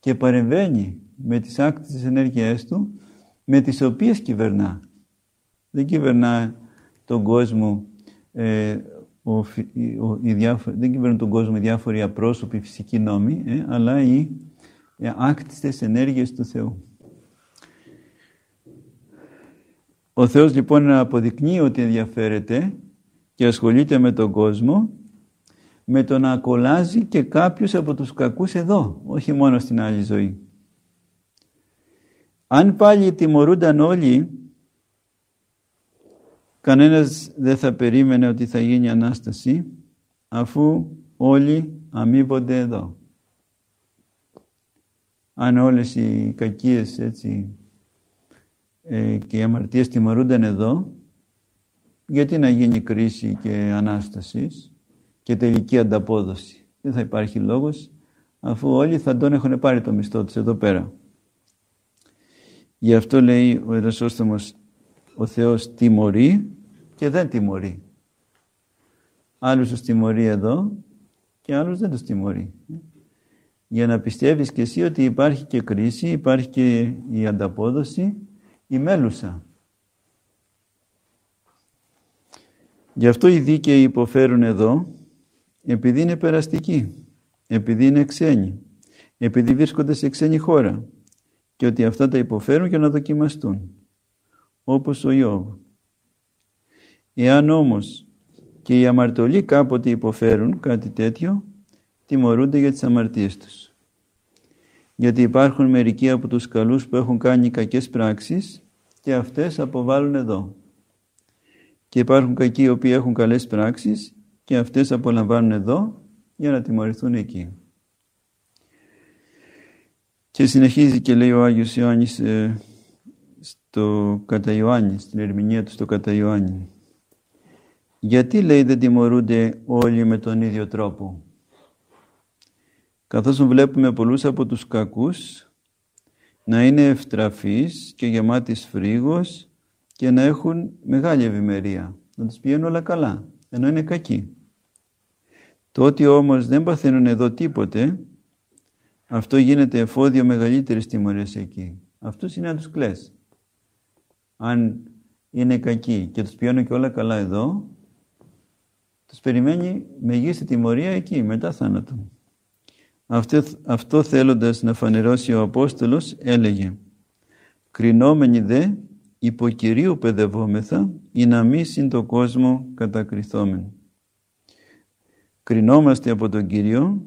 και παρεμβαίνει με τις άκτες της ενέργειές Του με τις οποίες κυβερνά. Δεν κυβερνά τον κόσμο ε, ο, ο, οι διάφο- δεν κυβερνούν τον κόσμο οι διάφοροι απρόσωποι φυσικοί νόμοι, ε, αλλά οι, οι άκτιστες ενέργειες του Θεού. Ο Θεός λοιπόν αποδεικνύει ότι ενδιαφέρεται και ασχολείται με τον κόσμο με το να κολλάζει και κάποιους από τους κακούς εδώ, όχι μόνο στην άλλη ζωή. Αν πάλι τιμωρούνταν όλοι, κανένας δεν θα περίμενε ότι θα γίνει Ανάσταση, αφού όλοι αμείβονται εδώ. Αν όλες οι κακίες έτσι ε, και οι αμαρτίες τιμωρούνταν εδώ, γιατί να γίνει κρίση και Ανάστασης και τελική ανταπόδοση; Δεν θα υπάρχει λόγος, αφού όλοι θα τον έχουν πάρει το μισθό τους εδώ πέρα. Γι' αυτό λέει ο Ιεροσόστομος, ο Θεός τιμωρεί και δεν τιμωρεί. Άλλους τους τιμωρεί εδώ και άλλους δεν τους τιμωρεί. Για να πιστεύεις και εσύ ότι υπάρχει και κρίση, υπάρχει και η ανταπόδοση, η μέλουσα. Γι' αυτό οι δίκαιοι υποφέρουν εδώ, επειδή είναι περαστικοί, επειδή είναι ξένοι, επειδή βρίσκονται σε ξένη χώρα και ότι αυτά τα υποφέρουν για να δοκιμαστούν, όπως ο Ιώβ. Εάν όμως και οι αμαρτωλοί κάποτε υποφέρουν κάτι τέτοιο, τιμωρούνται για τις αμαρτίες τους. Γιατί υπάρχουν μερικοί από τους καλούς που έχουν κάνει κακές πράξεις και αυτές αποβάλλουν εδώ. Και υπάρχουν κακοί οι οποίοι έχουν καλές πράξεις και αυτές απολαμβάνουν εδώ για να τιμωρηθούν εκεί. Και συνεχίζει και λέει ο Άγιος Ιωάννης ε, στο κατά Ιωάννη, στην ερμηνεία του στο κατά Ιωάννη. Γιατί λέει δεν τιμωρούνται όλοι με τον ίδιο τρόπο; Καθώς βλέπουμε πολλούς από τους κακούς να είναι ευτραφείς και γεμάτοι φρίγος και να έχουν μεγάλη ευημερία. Να τους πηγαίνουν όλα καλά, ενώ είναι κακοί. Το ότι όμως δεν παθαίνουν εδώ τίποτε, αυτό γίνεται εφόδιο μεγαλύτερης τιμωρίας εκεί. Αυτό είναι να τους κλαις. αν είναι κακοί και τους πιώνω και όλα καλά εδώ, τους περιμένει μεγίστη τιμωρία εκεί, μετά θάνατο. Αυτό, αυτό θέλοντας να φανερώσει ο Απόστολος έλεγε «Κρινόμενοι δε υπό Κυρίου παιδευόμεθα ή να μη συν το κόσμο κατακριθόμεν». Κρινόμαστε από τον Κύριο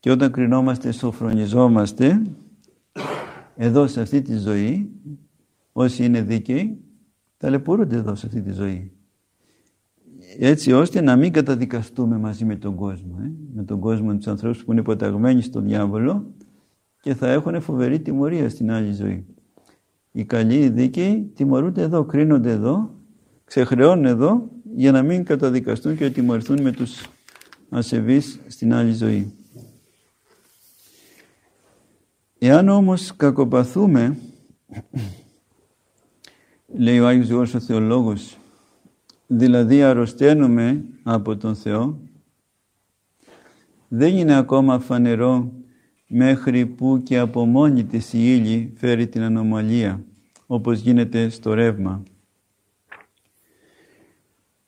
και όταν κρινόμαστε σοφρονιζόμαστε εδώ σε αυτή τη ζωή όσοι είναι δίκαιοι ταλαιπωρούνται εδώ σε αυτή τη ζωή. Έτσι ώστε να μην καταδικαστούμε μαζί με τον κόσμο ε; με τον κόσμο τους ανθρώπους που είναι υποταγμένοι στον διάβολο και θα έχουν φοβερή τιμωρία στην άλλη ζωή. Οι καλοί, οι δίκαιοι τιμωρούνται εδώ, κρίνονται εδώ ξεχρεώνουν εδώ για να μην καταδικαστούν και τιμωρηθούν με τους ασεβείς στην άλλη ζωή. Εάν όμως κακοπαθούμε, λέει ο Άγιος Γεώργος ο Θεολόγος, δηλαδή αρρωσταίνουμε από τον Θεό, δεν είναι ακόμα φανερό μέχρι που και από μόνη της η ύλη φέρει την ανομαλία, όπως γίνεται στο ρεύμα.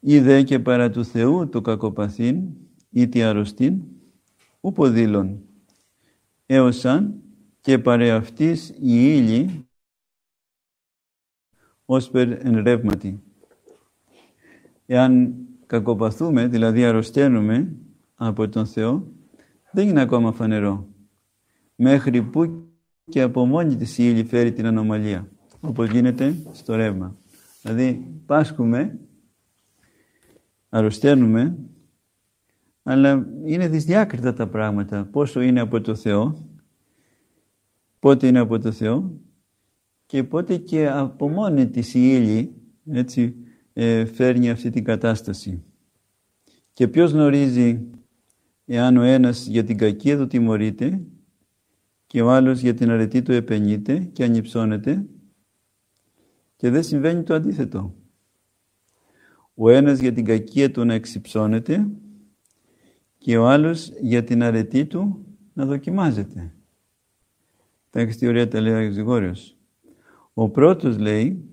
Είδε και παρά του Θεού το κακοπαθήν ή τη αρρωστήν, ούπο έως αν και παρέ αυτής η ύλη ως περ εν ρεύματι. Εάν κακοπαθούμε, δηλαδή αρρωσταίνουμε από τον Θεό, δεν είναι ακόμα φανερό. Μέχρι που και από μόνη της η ύλη φέρει την ανομαλία, όπως γίνεται στο ρεύμα. Δηλαδή πάσχουμε, αρρωσταίνουμε, αλλά είναι δυσδιάκριτα τα πράγματα. Πόσο είναι από το Θεό πότε είναι από το Θεό και πότε και από μόνη της η ύλη έτσι, ε, φέρνει αυτή την κατάσταση. Και ποιος γνωρίζει εάν ο ένας για την κακία του τιμωρείται και ο άλλος για την αρετή του επενείται και ανυψώνεται και δεν συμβαίνει το αντίθετο. Ο ένας για την κακία του να εξυψώνεται και ο άλλος για την αρετή του να δοκιμάζεται. Τα έχεις ωραία τα λέει ο Άγιος Ο πρώτος λέει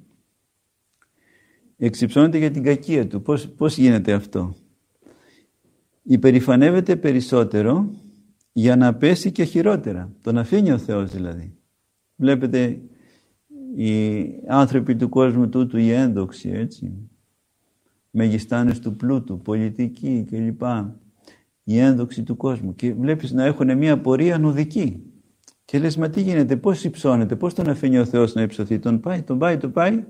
εξυψώνεται για την κακία του. Πώς, πώς γίνεται αυτό; Υπερηφανεύεται περισσότερο για να πέσει και χειρότερα. Τον αφήνει ο Θεός δηλαδή. Βλέπετε οι άνθρωποι του κόσμου τούτου οι ένδοξοι έτσι μεγιστάνες του πλούτου, πολιτικοί κλπ. Οι ένδοξοι του κόσμου και βλέπεις να έχουν μια πορεία νοδική και λες, μα τι γίνεται, πώς υψώνεται, πώς τον αφήνει ο Θεός να υψωθεί. Τον πάει, τον πάει, τον πάει.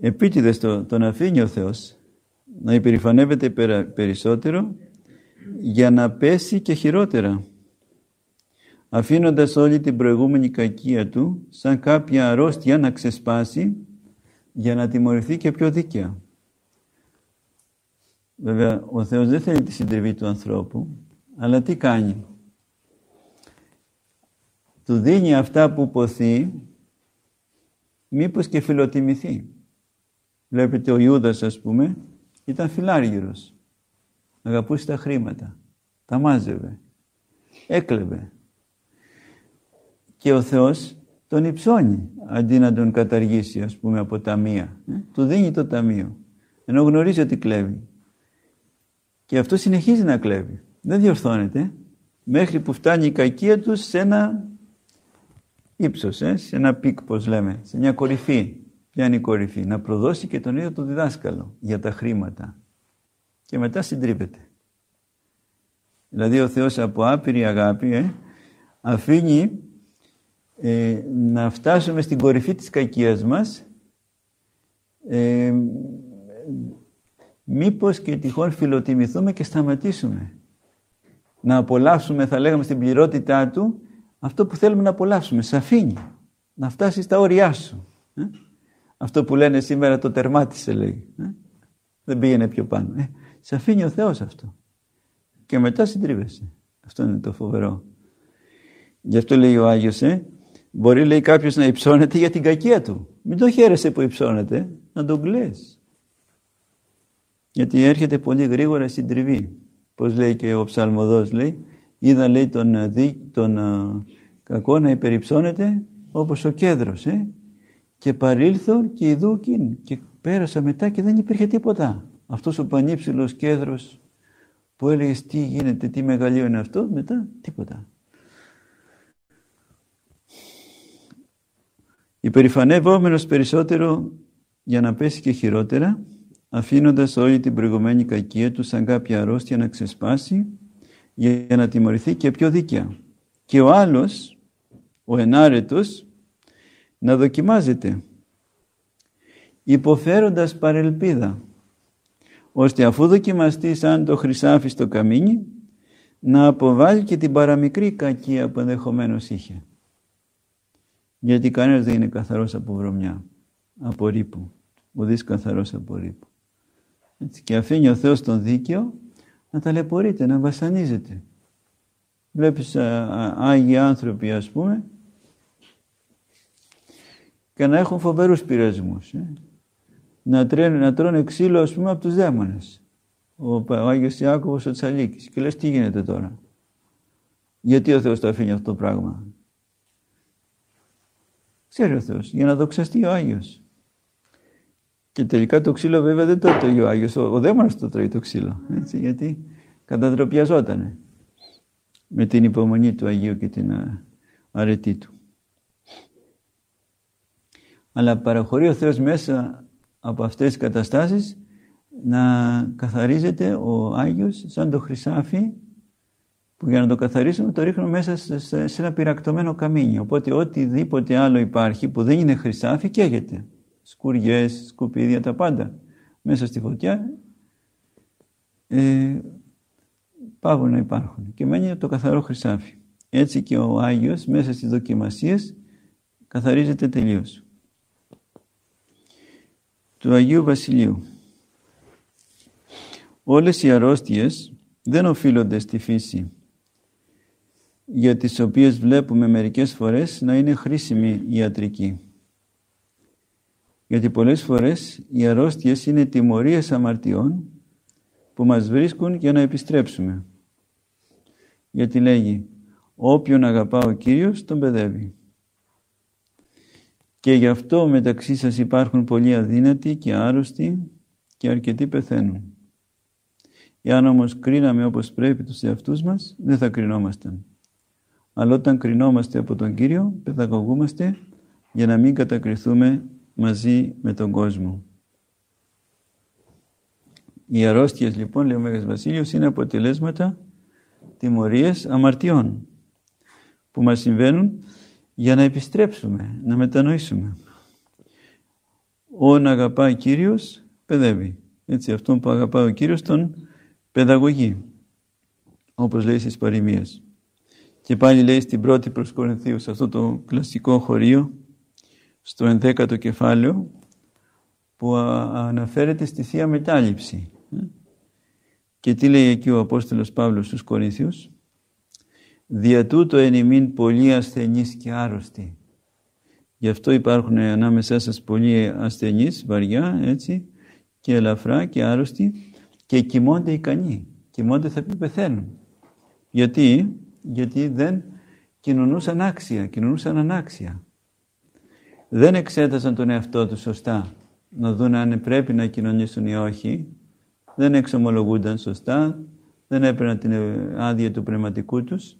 Επίτηδες το, τον αφήνει ο Θεός να υπερηφανεύεται περισσότερο για να πέσει και χειρότερα. Αφήνοντας όλη την προηγούμενη κακία του σαν κάποια αρρώστια να ξεσπάσει για να τιμωρηθεί και πιο δίκαια. Βέβαια, ο Θεός δεν θέλει τη συντριβή του ανθρώπου, αλλά τι κάνει; Του δίνει αυτά που ποθεί, μήπως και φιλοτιμηθεί. Βλέπετε ο Ιούδας ας πούμε, ήταν φιλάργυρος. Αγαπούσε τα χρήματα. Τα μάζευε. Έκλεβε. Και ο Θεός τον υψώνει αντί να τον καταργήσει ας πούμε από ταμεία. Ε; Του δίνει το ταμείο. Ενώ γνωρίζει ότι κλέβει. Και αυτό συνεχίζει να κλέβει. Δεν διορθώνεται μέχρι που φτάνει η κακία τους σε ένα ύψος, ε, σε ένα peak, πώς λέμε, σε μια κορυφή. Ποια είναι η κορυφή, να προδώσει και τον ίδιο τον διδάσκαλο για τα χρήματα. Και μετά συντρίβεται. Δηλαδή ο Θεός από άπειρη αγάπη ε, αφήνει ε, να φτάσουμε στην κορυφή της κακίας μας ε, μήπως και τυχόν φιλοτιμηθούμε και σταματήσουμε. Να απολαύσουμε, θα λέγαμε, στην πληρότητά Του αυτό που θέλουμε να απολαύσουμε. Σε αφήνει να φτάσει στα όρια σου. Ε; Αυτό που λένε σήμερα το τερμάτισε λέει. Ε; Δεν πήγαινε πιο πάνω. Ε; Σε αφήνει ο Θεός αυτό. Και μετά συντρίβεσαι. Αυτό είναι το φοβερό. Γι' αυτό λέει ο Άγιος, ε, μπορεί λέει κάποιος να υψώνεται για την κακία του. Μην το χαίρεσαι που υψώνεται, να τον κλαις. Γιατί έρχεται πολύ γρήγορα η συντριβή. Πώς λέει και ο ψαλμοδός λέει, Είδα λέει τον, ε, τον ε, κακό να υπερυψώνεται όπως ο κέδρος ε; και παρήλθον και ειδού εκείνη. Και πέρασα μετά και δεν υπήρχε τίποτα. Αυτός ο πανύψηλος κέντρος που έλεγε τι γίνεται, τι μεγαλείο είναι αυτό, μετά τίποτα. Υπερηφανεύομενος περισσότερο για να πέσει και χειρότερα, αφήνοντας όλη την προηγουμένη κακία του σαν κάποια αρρώστια να ξεσπάσει για να τιμωρηθεί και πιο δίκαια. Και ο άλλος, ο ενάρετος, να δοκιμάζεται, υποφέροντας παρελπίδα, ώστε αφού δοκιμαστεί σαν το χρυσάφι στο καμίνι, να αποβάλει και την παραμικρή κακία που ενδεχομένως είχε. Γιατί κανένας δεν είναι καθαρός από βρωμιά, από ρήπο. Ουδής καθαρός από ρήπο. Έτσι, και αφήνει ο Θεός τον δίκαιο να ταλαιπωρείται, να βασανίζεται. Βλέπεις α, Άγιοι άνθρωποι ας πούμε και να έχουν φοβερούς πειρασμούς. Ε. Να, τρένε, να τρώνε ξύλο ας πούμε από τους δαίμονες. Ο, ο Άγιος Ιάκωβος ο Τσαλίκης. Και λες τι γίνεται τώρα; Γιατί ο Θεός το αφήνει αυτό το πράγμα; Ξέρει ο Θεός, για να δοξαστεί ο Άγιος. Και τελικά το ξύλο βέβαια δεν το τρώει ο Άγιος, ο, ο δαίμονας το τρώει το ξύλο. Έτσι, γιατί καταντροπιαζότανε με την υπομονή του Αγίου και την αρετή του. Αλλά παραχωρεί ο Θεός μέσα από αυτές τις καταστάσεις να καθαρίζεται ο Άγιος σαν το χρυσάφι που για να το καθαρίσουμε το ρίχνουμε μέσα σε ένα πυρακτωμένο καμίνι. Οπότε οτιδήποτε άλλο υπάρχει που δεν είναι χρυσάφι καίγεται. Σκουριές, σκουπίδια, τα πάντα. Μέσα στη φωτιά ε, πάγουν να υπάρχουν. Και μένει το καθαρό χρυσάφι. Έτσι και ο Άγιος μέσα στις δοκιμασίες καθαρίζεται τελείως. Του Αγίου Βασιλείου. Όλες οι αρρώστιες δεν οφείλονται στη φύση για τις οποίες βλέπουμε μερικές φορές να είναι χρήσιμη ιατρική. Γιατί πολλές φορές οι αρρώστιες είναι τιμωρίες αμαρτιών που μας βρίσκουν για να επιστρέψουμε. Γιατί λέγει όποιον αγαπά ο Κύριος τον παιδεύει. Και γι' αυτό μεταξύ σας υπάρχουν πολλοί αδύνατοι και άρρωστοι και αρκετοί πεθαίνουν. Εάν όμως κρίναμε όπως πρέπει τους εαυτούς μας, δεν θα κρινόμασταν. Αλλά όταν κρινόμαστε από τον Κύριο, παιδαγωγούμαστε για να μην κατακριθούμε μαζί με τον κόσμο. Οι αρρώστιες λοιπόν, λέει ο Μέγας Βασίλειος, είναι αποτελέσματα τιμωρίες αμαρτιών που μας συμβαίνουν για να επιστρέψουμε, να μετανοήσουμε. Όν αγαπάει Κύριος, παιδεύει. Έτσι, αυτόν που αγαπάει ο Κύριος τον παιδαγωγεί, όπως λέει στις παροιμίες. Και πάλι λέει στην πρώτη προς Κορινθίους, σε αυτό το κλασικό χωρίο, στο ενδέκατο κεφάλαιο, που αναφέρεται στη Θεία Μετάληψη. Και τι λέει εκεί ο Απόστολος Παύλος στους Κορινθίους. Δια τούτο εν ημίν πολλοί ασθενείς και άρρωστοι. Γι' αυτό υπάρχουν ανάμεσά σας πολλοί ασθενείς, βαριά, έτσι, και ελαφρά και άρρωστοι και κοιμώνται ικανοί. Κοιμώνται θα πει πεθαίνουν. Γιατί, γιατί δεν κοινωνούσαν άξια, κοινωνούσαν ανάξια. Δεν εξέτασαν τον εαυτό τους σωστά, να δουν αν πρέπει να κοινωνήσουν ή όχι. Δεν εξομολογούνταν σωστά, δεν έπαιρναν την άδεια του πνευματικού τους.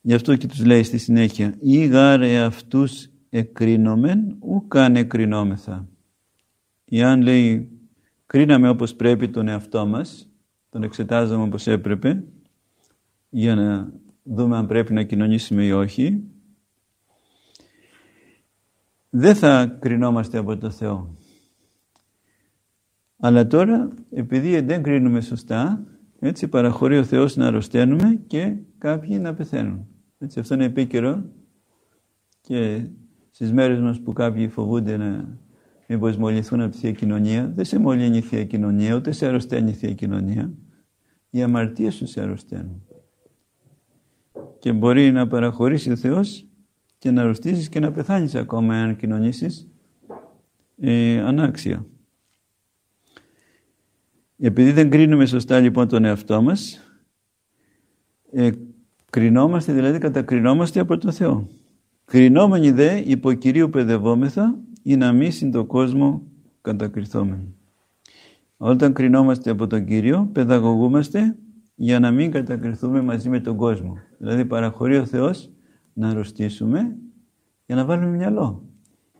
Γι' αυτό και τους λέει στη συνέχεια «Ή γάρε αυτούς εκρίνομεν, ου καν εκρινόμεθα». Εάν λέει κρίναμε όπως πρέπει τον εαυτό μας, τον εξετάζαμε όπως έπρεπε, για να δούμε αν πρέπει να κοινωνήσουμε ή όχι, δεν θα κρινόμαστε από το Θεό. Αλλά τώρα, επειδή δεν κρίνουμε σωστά, έτσι παραχωρεί ο Θεός να αρρωσταίνουμε και κάποιοι να πεθαίνουν. Έτσι, αυτό είναι επίκαιρο και στις μέρες μας που κάποιοι φοβούνται να μήπως μολυνθούν από τη Θεία Κοινωνία, δεν σε μολύνει η Θεία Κοινωνία, ούτε σε αρρωσταίνει η Θεία Κοινωνία. Οι αμαρτίες σου σε αρρωσταίνουν και μπορεί να παραχωρήσει ο Θεός και να αρρωστήσεις και να πεθάνεις ακόμα αν κοινωνήσεις ε, ανάξια. Επειδή δεν κρίνουμε σωστά λοιπόν τον εαυτό μας, ε, κρινόμαστε, δηλαδή κατακρινόμαστε από τον Θεό. Κρινόμενοι δε υπό Κυρίου παιδευόμεθα ή να μη συν το κόσμο κατακριθόμενοι. Όταν κρινόμαστε από τον Κύριο, παιδαγωγούμαστε για να μην κατακριθούμε μαζί με τον κόσμο. Δηλαδή παραχωρεί ο Θεός να αρρωστήσουμε για να βάλουμε μυαλό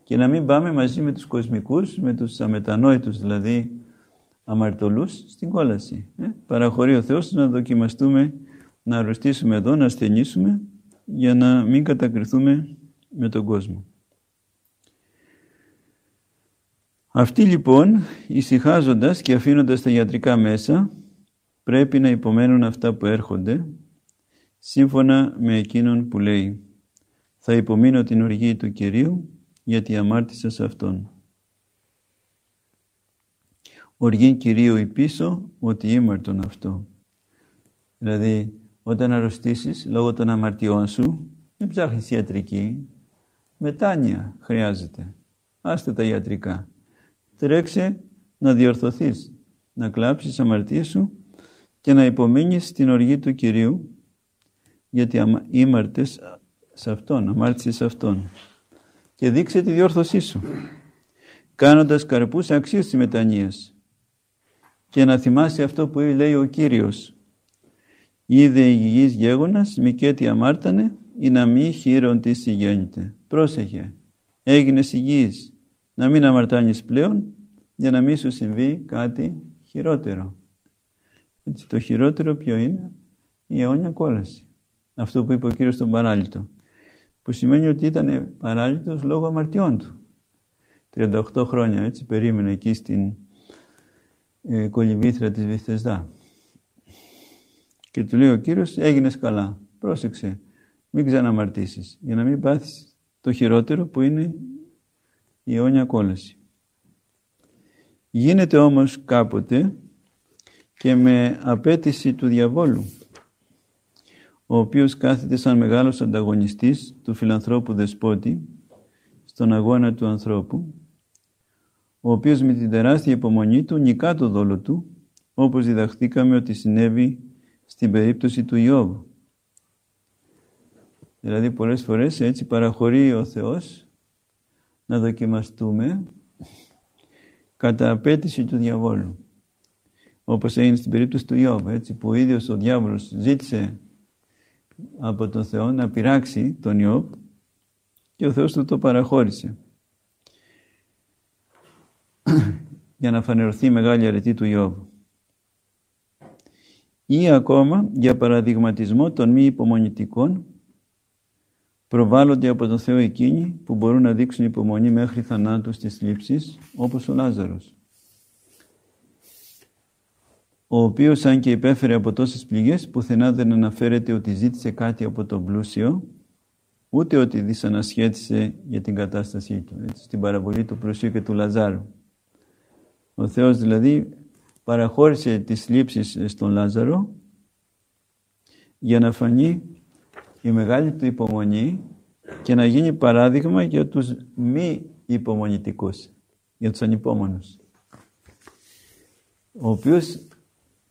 και να μην πάμε μαζί με τους κοσμικούς, με τους αμετανόητους δηλαδή αμαρτωλούς στην κόλαση. Ε; Παραχωρεί ο Θεός να δοκιμαστούμε, να αρρωστήσουμε εδώ, να ασθενήσουμε για να μην κατακριθούμε με τον κόσμο. Αυτοί λοιπόν, ησυχάζοντας και αφήνοντας τα ιατρικά μέσα, πρέπει να υπομένουν αυτά που έρχονται, σύμφωνα με εκείνον που λέει «Θα υπομείνω την οργή του Κυρίου, γιατί αμάρτησα σε Αυτόν». Οργή Κυρίου η πίσω, ότι ήμαρτον αυτό. Δηλαδή, όταν αρρωστήσεις λόγω των αμαρτιών σου, δεν ψάχνεις ιατρική, μετάνοια χρειάζεται. Άστε τα ιατρικά. Τρέξε να διορθωθείς, να κλάψεις αμαρτίες σου και να υπομείνεις την οργή του Κυρίου, γιατί ήμαρτες σε Αυτόν, αμάρτησες σε Αυτόν. Και δείξε τη διόρθωσή σου, κάνοντας καρπούς αξίες της μετανοίας και να θυμάσαι αυτό που λέει ο Κύριος. Είδε υγιής γέγονας, μικέτη αμάρτανε, ή να μη χείρον της υγιέννηται. Πρόσεχε, έγινες υγιής, να μην αμαρτάνεις πλέον, για να μην σου συμβεί κάτι χειρότερο. Έτσι, το χειρότερο ποιο είναι, η αιώνια κόλαση. Αυτό που είπε ο Κύριος στον παράλυτο. Που σημαίνει ότι ήταν παράλυτος λόγω αμαρτιών του. 38 χρόνια έτσι περίμενε εκεί στην ε, κολυμπήθρα της Βυθεσδά. Και του λέει ο Κύριος, έγινες καλά, πρόσεξε, μην ξαναμαρτήσεις, για να μην πάθεις το χειρότερο που είναι η αιώνια κόλαση. Γίνεται όμως κάποτε και με απέτηση του διαβόλου, ο οποίος κάθεται σαν μεγάλος ανταγωνιστής του φιλανθρώπου δεσπότη στον αγώνα του ανθρώπου ο οποίος με την τεράστια υπομονή του νικά το δόλο του, όπως διδαχθήκαμε ότι συνέβη στην περίπτωση του Ιώβ. Δηλαδή πολλές φορές έτσι παραχωρεί ο Θεός να δοκιμαστούμε κατά απέτηση του διαβόλου. Όπως έγινε στην περίπτωση του Ιώβ, έτσι, που ο ίδιος ο διάβολος ζήτησε από τον Θεό να πειράξει τον Ιώβ και ο Θεός του το παραχώρησε <clears throat> για να φανερωθεί η μεγάλη αρετή του Ιώβ. Ή ακόμα για παραδειγματισμό των μη υπομονητικών προβάλλονται από τον Θεό εκείνοι που μπορούν να δείξουν υπομονή μέχρι θανάτου στις λήψεις όπως ο Λάζαρος ο οποίος αν και υπέφερε από τόσες πληγές πουθενά δεν αναφέρεται ότι ζήτησε κάτι από τον πλούσιο ούτε ότι δυσανασχέτησε για την κατάστασή του, έτσι, στην παραβολή του πλουσίου και του Λαζάρου. Ο Θεός δηλαδή παραχώρησε τις λήψεις στον Λάζαρο για να φανεί η μεγάλη του υπομονή και να γίνει παράδειγμα για τους μη υπομονητικούς, για τους ανυπόμονους. Ο οποίος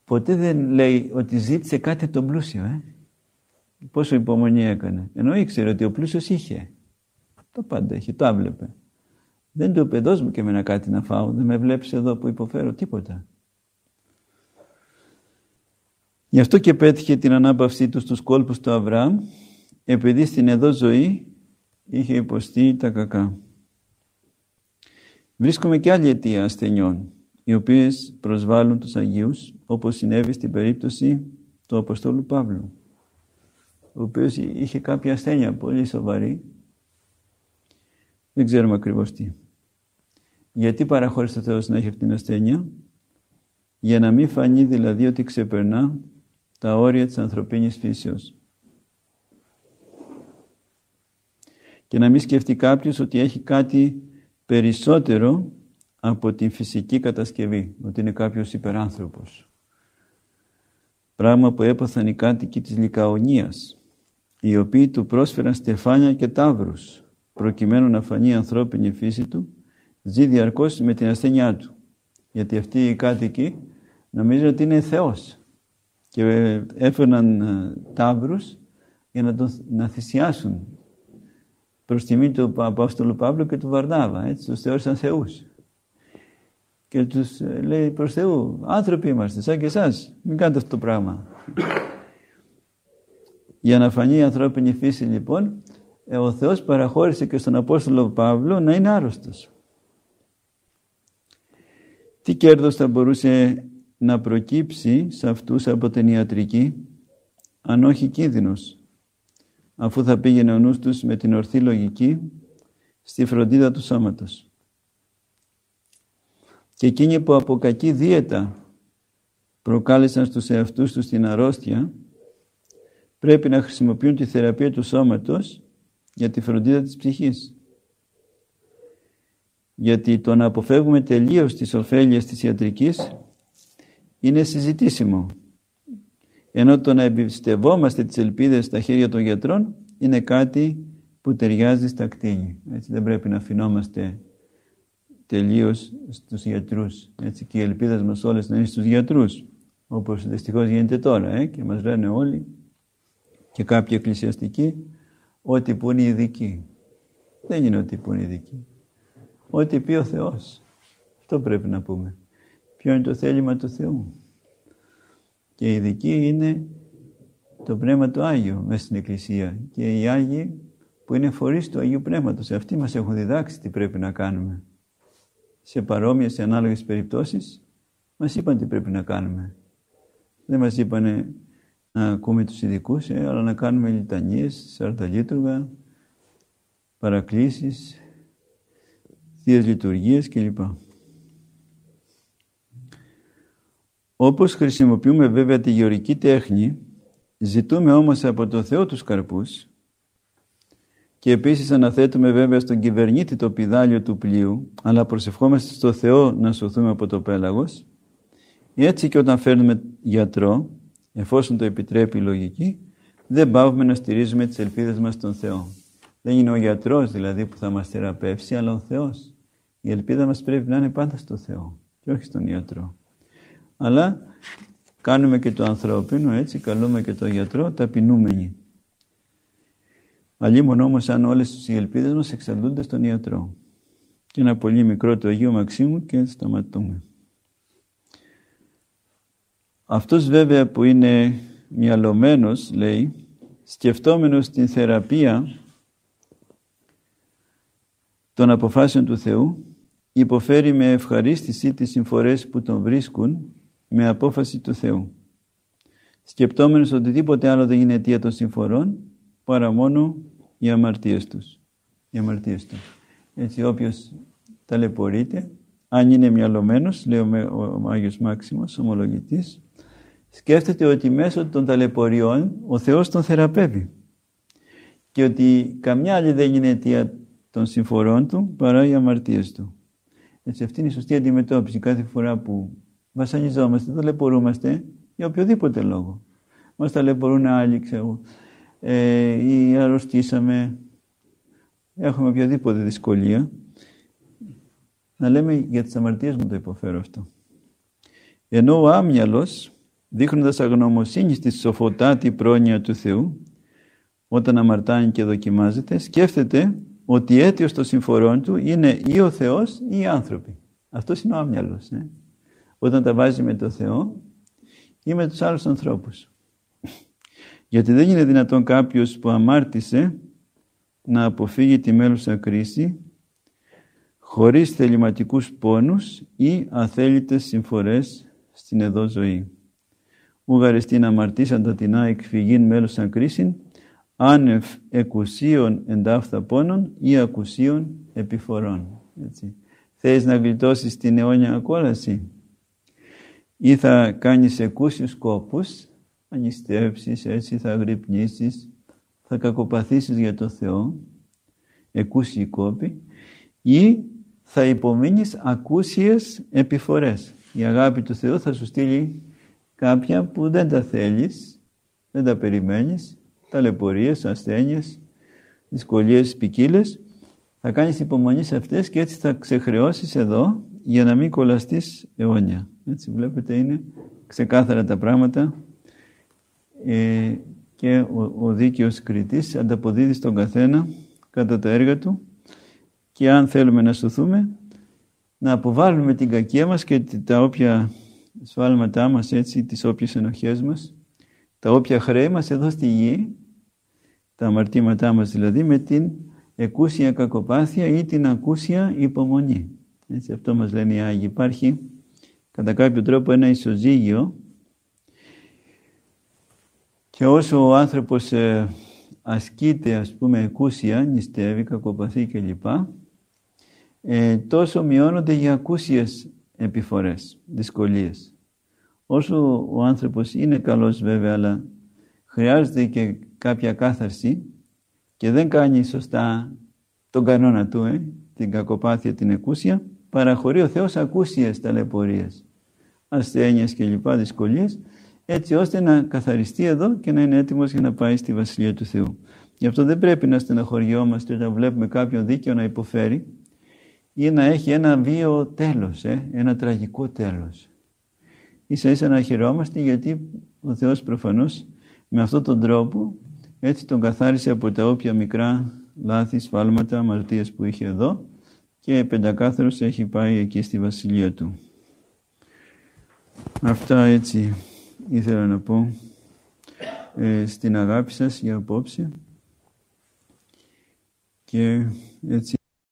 ποτέ δεν λέει ότι ζήτησε κάτι τον πλούσιο. Ε; Πόσο υπομονή έκανε. Ενώ ήξερε ότι ο πλούσιος είχε. Το πάντα είχε, το άβλεπε. Δεν του είπε, δώσ' μου και εμένα κάτι να φάω. Δεν με βλέπεις εδώ που υποφέρω τίποτα. Γι' αυτό και πέτυχε την ανάπαυσή του στους κόλπους του Αβραάμ, επειδή στην εδώ ζωή είχε υποστεί τα κακά. Βρίσκουμε και άλλη αιτία ασθενειών, οι οποίες προσβάλλουν τους Αγίους, όπως συνέβη στην περίπτωση του Αποστόλου Παύλου, ο οποίος είχε κάποια ασθένεια πολύ σοβαρή, δεν ξέρουμε ακριβώς τι. Γιατί παραχώρησε ο Θεός να έχει αυτή την ασθένεια, για να μην φανεί δηλαδή ότι ξεπερνά τα όρια της ανθρωπίνης φύσεως. Και να μην σκεφτεί κάποιος ότι έχει κάτι περισσότερο από την φυσική κατασκευή, ότι είναι κάποιος υπεράνθρωπος. Πράγμα που έπαθαν οι κάτοικοι της Λικαονίας, οι οποίοι του πρόσφεραν στεφάνια και τάβρους, προκειμένου να φανεί η ανθρώπινη φύση του ζει διαρκώς με την ασθένειά του. Γιατί αυτοί οι κάτοικοι νομίζουν ότι είναι Θεός και έφερναν ε, τάβρους για να, τον, να θυσιάσουν προς τιμή του Απόστολου Παύλου και του Βαρνάβα, έτσι, τους θεώρησαν θεούς. Και τους ε, λέει προς Θεού, άνθρωποι είμαστε, σαν και εσάς, μην κάνετε αυτό το πράγμα. Για να φανεί η ανθρώπινη φύση λοιπόν, ε, ο Θεός παραχώρησε και στον Απόστολο Παύλο να είναι άρρωστος. Τι κέρδος θα μπορούσε να προκύψει σε αυτούς από την ιατρική, αν όχι κίνδυνος, αφού θα πήγαινε ο νους τους με την ορθή λογική στη φροντίδα του σώματος. Και εκείνοι που από κακή δίαιτα προκάλεσαν στους εαυτούς τους την αρρώστια, πρέπει να χρησιμοποιούν τη θεραπεία του σώματος για τη φροντίδα της ψυχής. Γιατί το να αποφεύγουμε τελείως τις ωφέλειες της ιατρικής είναι συζητήσιμο. Ενώ το να εμπιστευόμαστε τις ελπίδες στα χέρια των γιατρών είναι κάτι που ταιριάζει στα κτίνη. Έτσι δεν πρέπει να αφινόμαστε τελείως στους γιατρούς. Έτσι και οι ελπίδες μας όλες να είναι στους γιατρούς. Όπως δυστυχώς γίνεται τώρα ε, και μας λένε όλοι και κάποιοι εκκλησιαστικοί ότι που είναι ειδικοί. Δεν είναι ότι που είναι ειδικοί. Ό,τι πει ο Θεός. Αυτό πρέπει να πούμε. Ποιο είναι το θέλημα του Θεού. Και η ειδική είναι το Πνεύμα του Άγιου μέσα στην Εκκλησία. Και οι Άγιοι που είναι φορείς του Αγίου Πνεύματος. Αυτοί μας έχουν διδάξει τι πρέπει να κάνουμε. Σε παρόμοιες, σε ανάλογες περιπτώσεις, μας είπαν τι πρέπει να κάνουμε. Δεν μας είπανε να ακούμε τους ειδικούς, ε, αλλά να κάνουμε λιτανίες, σαρταλίτουργα, παρακλήσεις, θείες λειτουργίες κλπ. Όπως χρησιμοποιούμε βέβαια τη γεωρική τέχνη, ζητούμε όμως από το Θεό τους καρπούς και επίσης αναθέτουμε βέβαια στον κυβερνήτη το πιδάλιο του πλοίου, αλλά προσευχόμαστε στο Θεό να σωθούμε από το πέλαγος. Έτσι και όταν φέρνουμε γιατρό, εφόσον το επιτρέπει η λογική, δεν πάβουμε να στηρίζουμε τις ελπίδες μας στον Θεό. Δεν είναι ο γιατρός δηλαδή που θα μας θεραπεύσει, αλλά ο Θεός. Η ελπίδα μας πρέπει να είναι πάντα στο Θεό και όχι στον ιατρό. Αλλά κάνουμε και το ανθρώπινο, έτσι, καλούμε και το γιατρό, ταπεινούμενοι. Αλλήμον όμως αν όλες οι ελπίδες μας εξαντλούνται στον ιατρό. Και ένα πολύ μικρό το Αγίου Μαξίμου και σταματούμε. Αυτός βέβαια που είναι μυαλωμένος, λέει, σκεφτόμενος την θεραπεία των αποφάσεων του Θεού, υποφέρει με ευχαρίστηση τις συμφορές που τον βρίσκουν με απόφαση του Θεού. Σκεπτόμενος οτιδήποτε άλλο δεν είναι αιτία των συμφορών, παρά μόνο οι αμαρτίες τους. Οι αμαρτίες του. Έτσι όποιος ταλαιπωρείται, αν είναι μυαλωμένος, λέει ο Άγιος Μάξιμος, ομολογητής, σκέφτεται ότι μέσω των ταλαιπωριών ο Θεός τον θεραπεύει και ότι καμιά άλλη δεν είναι αιτία των συμφορών του παρά οι αμαρτίες του. Έτσι αυτή είναι η σωστή αντιμετώπιση κάθε φορά που βασανιζόμαστε, ταλαιπωρούμαστε για οποιοδήποτε λόγο. Μας ταλαιπωρούν άλλοι, ξέρω, ε, ή αρρωστήσαμε, έχουμε οποιαδήποτε δυσκολία. Να λέμε για τις αμαρτίες μου το υποφέρω αυτό. Ενώ ο άμυαλος δείχνοντας αγνωμοσύνη στη σοφοτάτη πρόνοια του Θεού, όταν αμαρτάνει και δοκιμάζεται, σκέφτεται ότι αίτιος των συμφορών του είναι ή ο Θεός ή οι άνθρωποι. Αυτός είναι ο άμυαλος. Ναι. Όταν τα βάζει με το Θεό ή με τους άλλους ανθρώπους. Γιατί δεν είναι δυνατόν κάποιος που αμάρτησε να αποφύγει τη μέλουσα κρίση χωρίς θεληματικούς πόνους ή αθέλητες συμφορές στην εδώ ζωή ουγαριστήν αμαρτήσαντα την εκφυγήν μέλος αν κρίσιν, άνευ εκουσίων εντάφθα πόνων ή ακουσίων επιφορών. Έτσι. Θέλεις να γλιτώσεις την αιώνια ακόλαση ή θα κάνεις εκούσιους κόπους, θα νηστεύσεις, έτσι θα γρυπνήσεις, θα κακοπαθήσεις για το Θεό, εκούσιοι κόποι, ή θα υπομείνεις ακούσιες επιφορές. Η αγάπη του Θεού θα σου στείλει κάποια που δεν τα θέλεις, δεν τα περιμένεις, ταλαιπωρίες, ασθένειες, δυσκολίες ποικίλες, θα κάνεις υπομονή σε αυτές και έτσι θα ξεχρεώσεις εδώ για να μην κολλαστείς αιώνια. Έτσι βλέπετε είναι ξεκάθαρα τα πράγματα. Ε, και ο, ο δίκαιος κριτής ανταποδίδει στον καθένα κατά τα έργα Του. Και αν θέλουμε να σωθούμε να αποβάλουμε την κακία μας και τα όποια σφάλματά μας, έτσι, τις όποιες ενοχές μας, τα όποια χρέη μας εδώ στη γη, τα αμαρτήματά μας δηλαδή, με την εκούσια κακοπάθεια ή την ακούσια υπομονή. Έτσι, αυτό μας λένε οι Άγιοι. Υπάρχει κατά κάποιο τρόπο ένα ισοζύγιο και όσο ο άνθρωπος ε, ασκείται ας πούμε εκούσια, νηστεύει, κακοπαθεί κλπ. Ε, τόσο μειώνονται οι ακούσιες επιφορές, δυσκολίες. Όσο ο άνθρωπος είναι καλός βέβαια, αλλά χρειάζεται και κάποια κάθαρση και δεν κάνει σωστά τον κανόνα του, ε, την κακοπάθεια, την εκούσια, παραχωρεί ο Θεός ακούσιες ταλαιπωρίες, ασθένειες και λοιπά δυσκολίες, έτσι ώστε να καθαριστεί εδώ και να είναι έτοιμος για να πάει στη Βασιλεία του Θεού. Γι' αυτό δεν πρέπει να στεναχωριόμαστε όταν βλέπουμε κάποιον δίκαιο να υποφέρει ή να έχει ένα βίο τέλος, ε, ένα τραγικό τέλος. Ίσα ίσα να χαιρόμαστε γιατί ο Θεός προφανώς με αυτόν τον τρόπο έτσι τον καθάρισε από τα όποια μικρά λάθη, σφάλματα, αμαρτίες που είχε εδώ και πεντακάθαρος έχει πάει εκεί στη βασιλεία του. Αυτά έτσι ήθελα να πω ε, στην αγάπη σας για απόψε και έτσι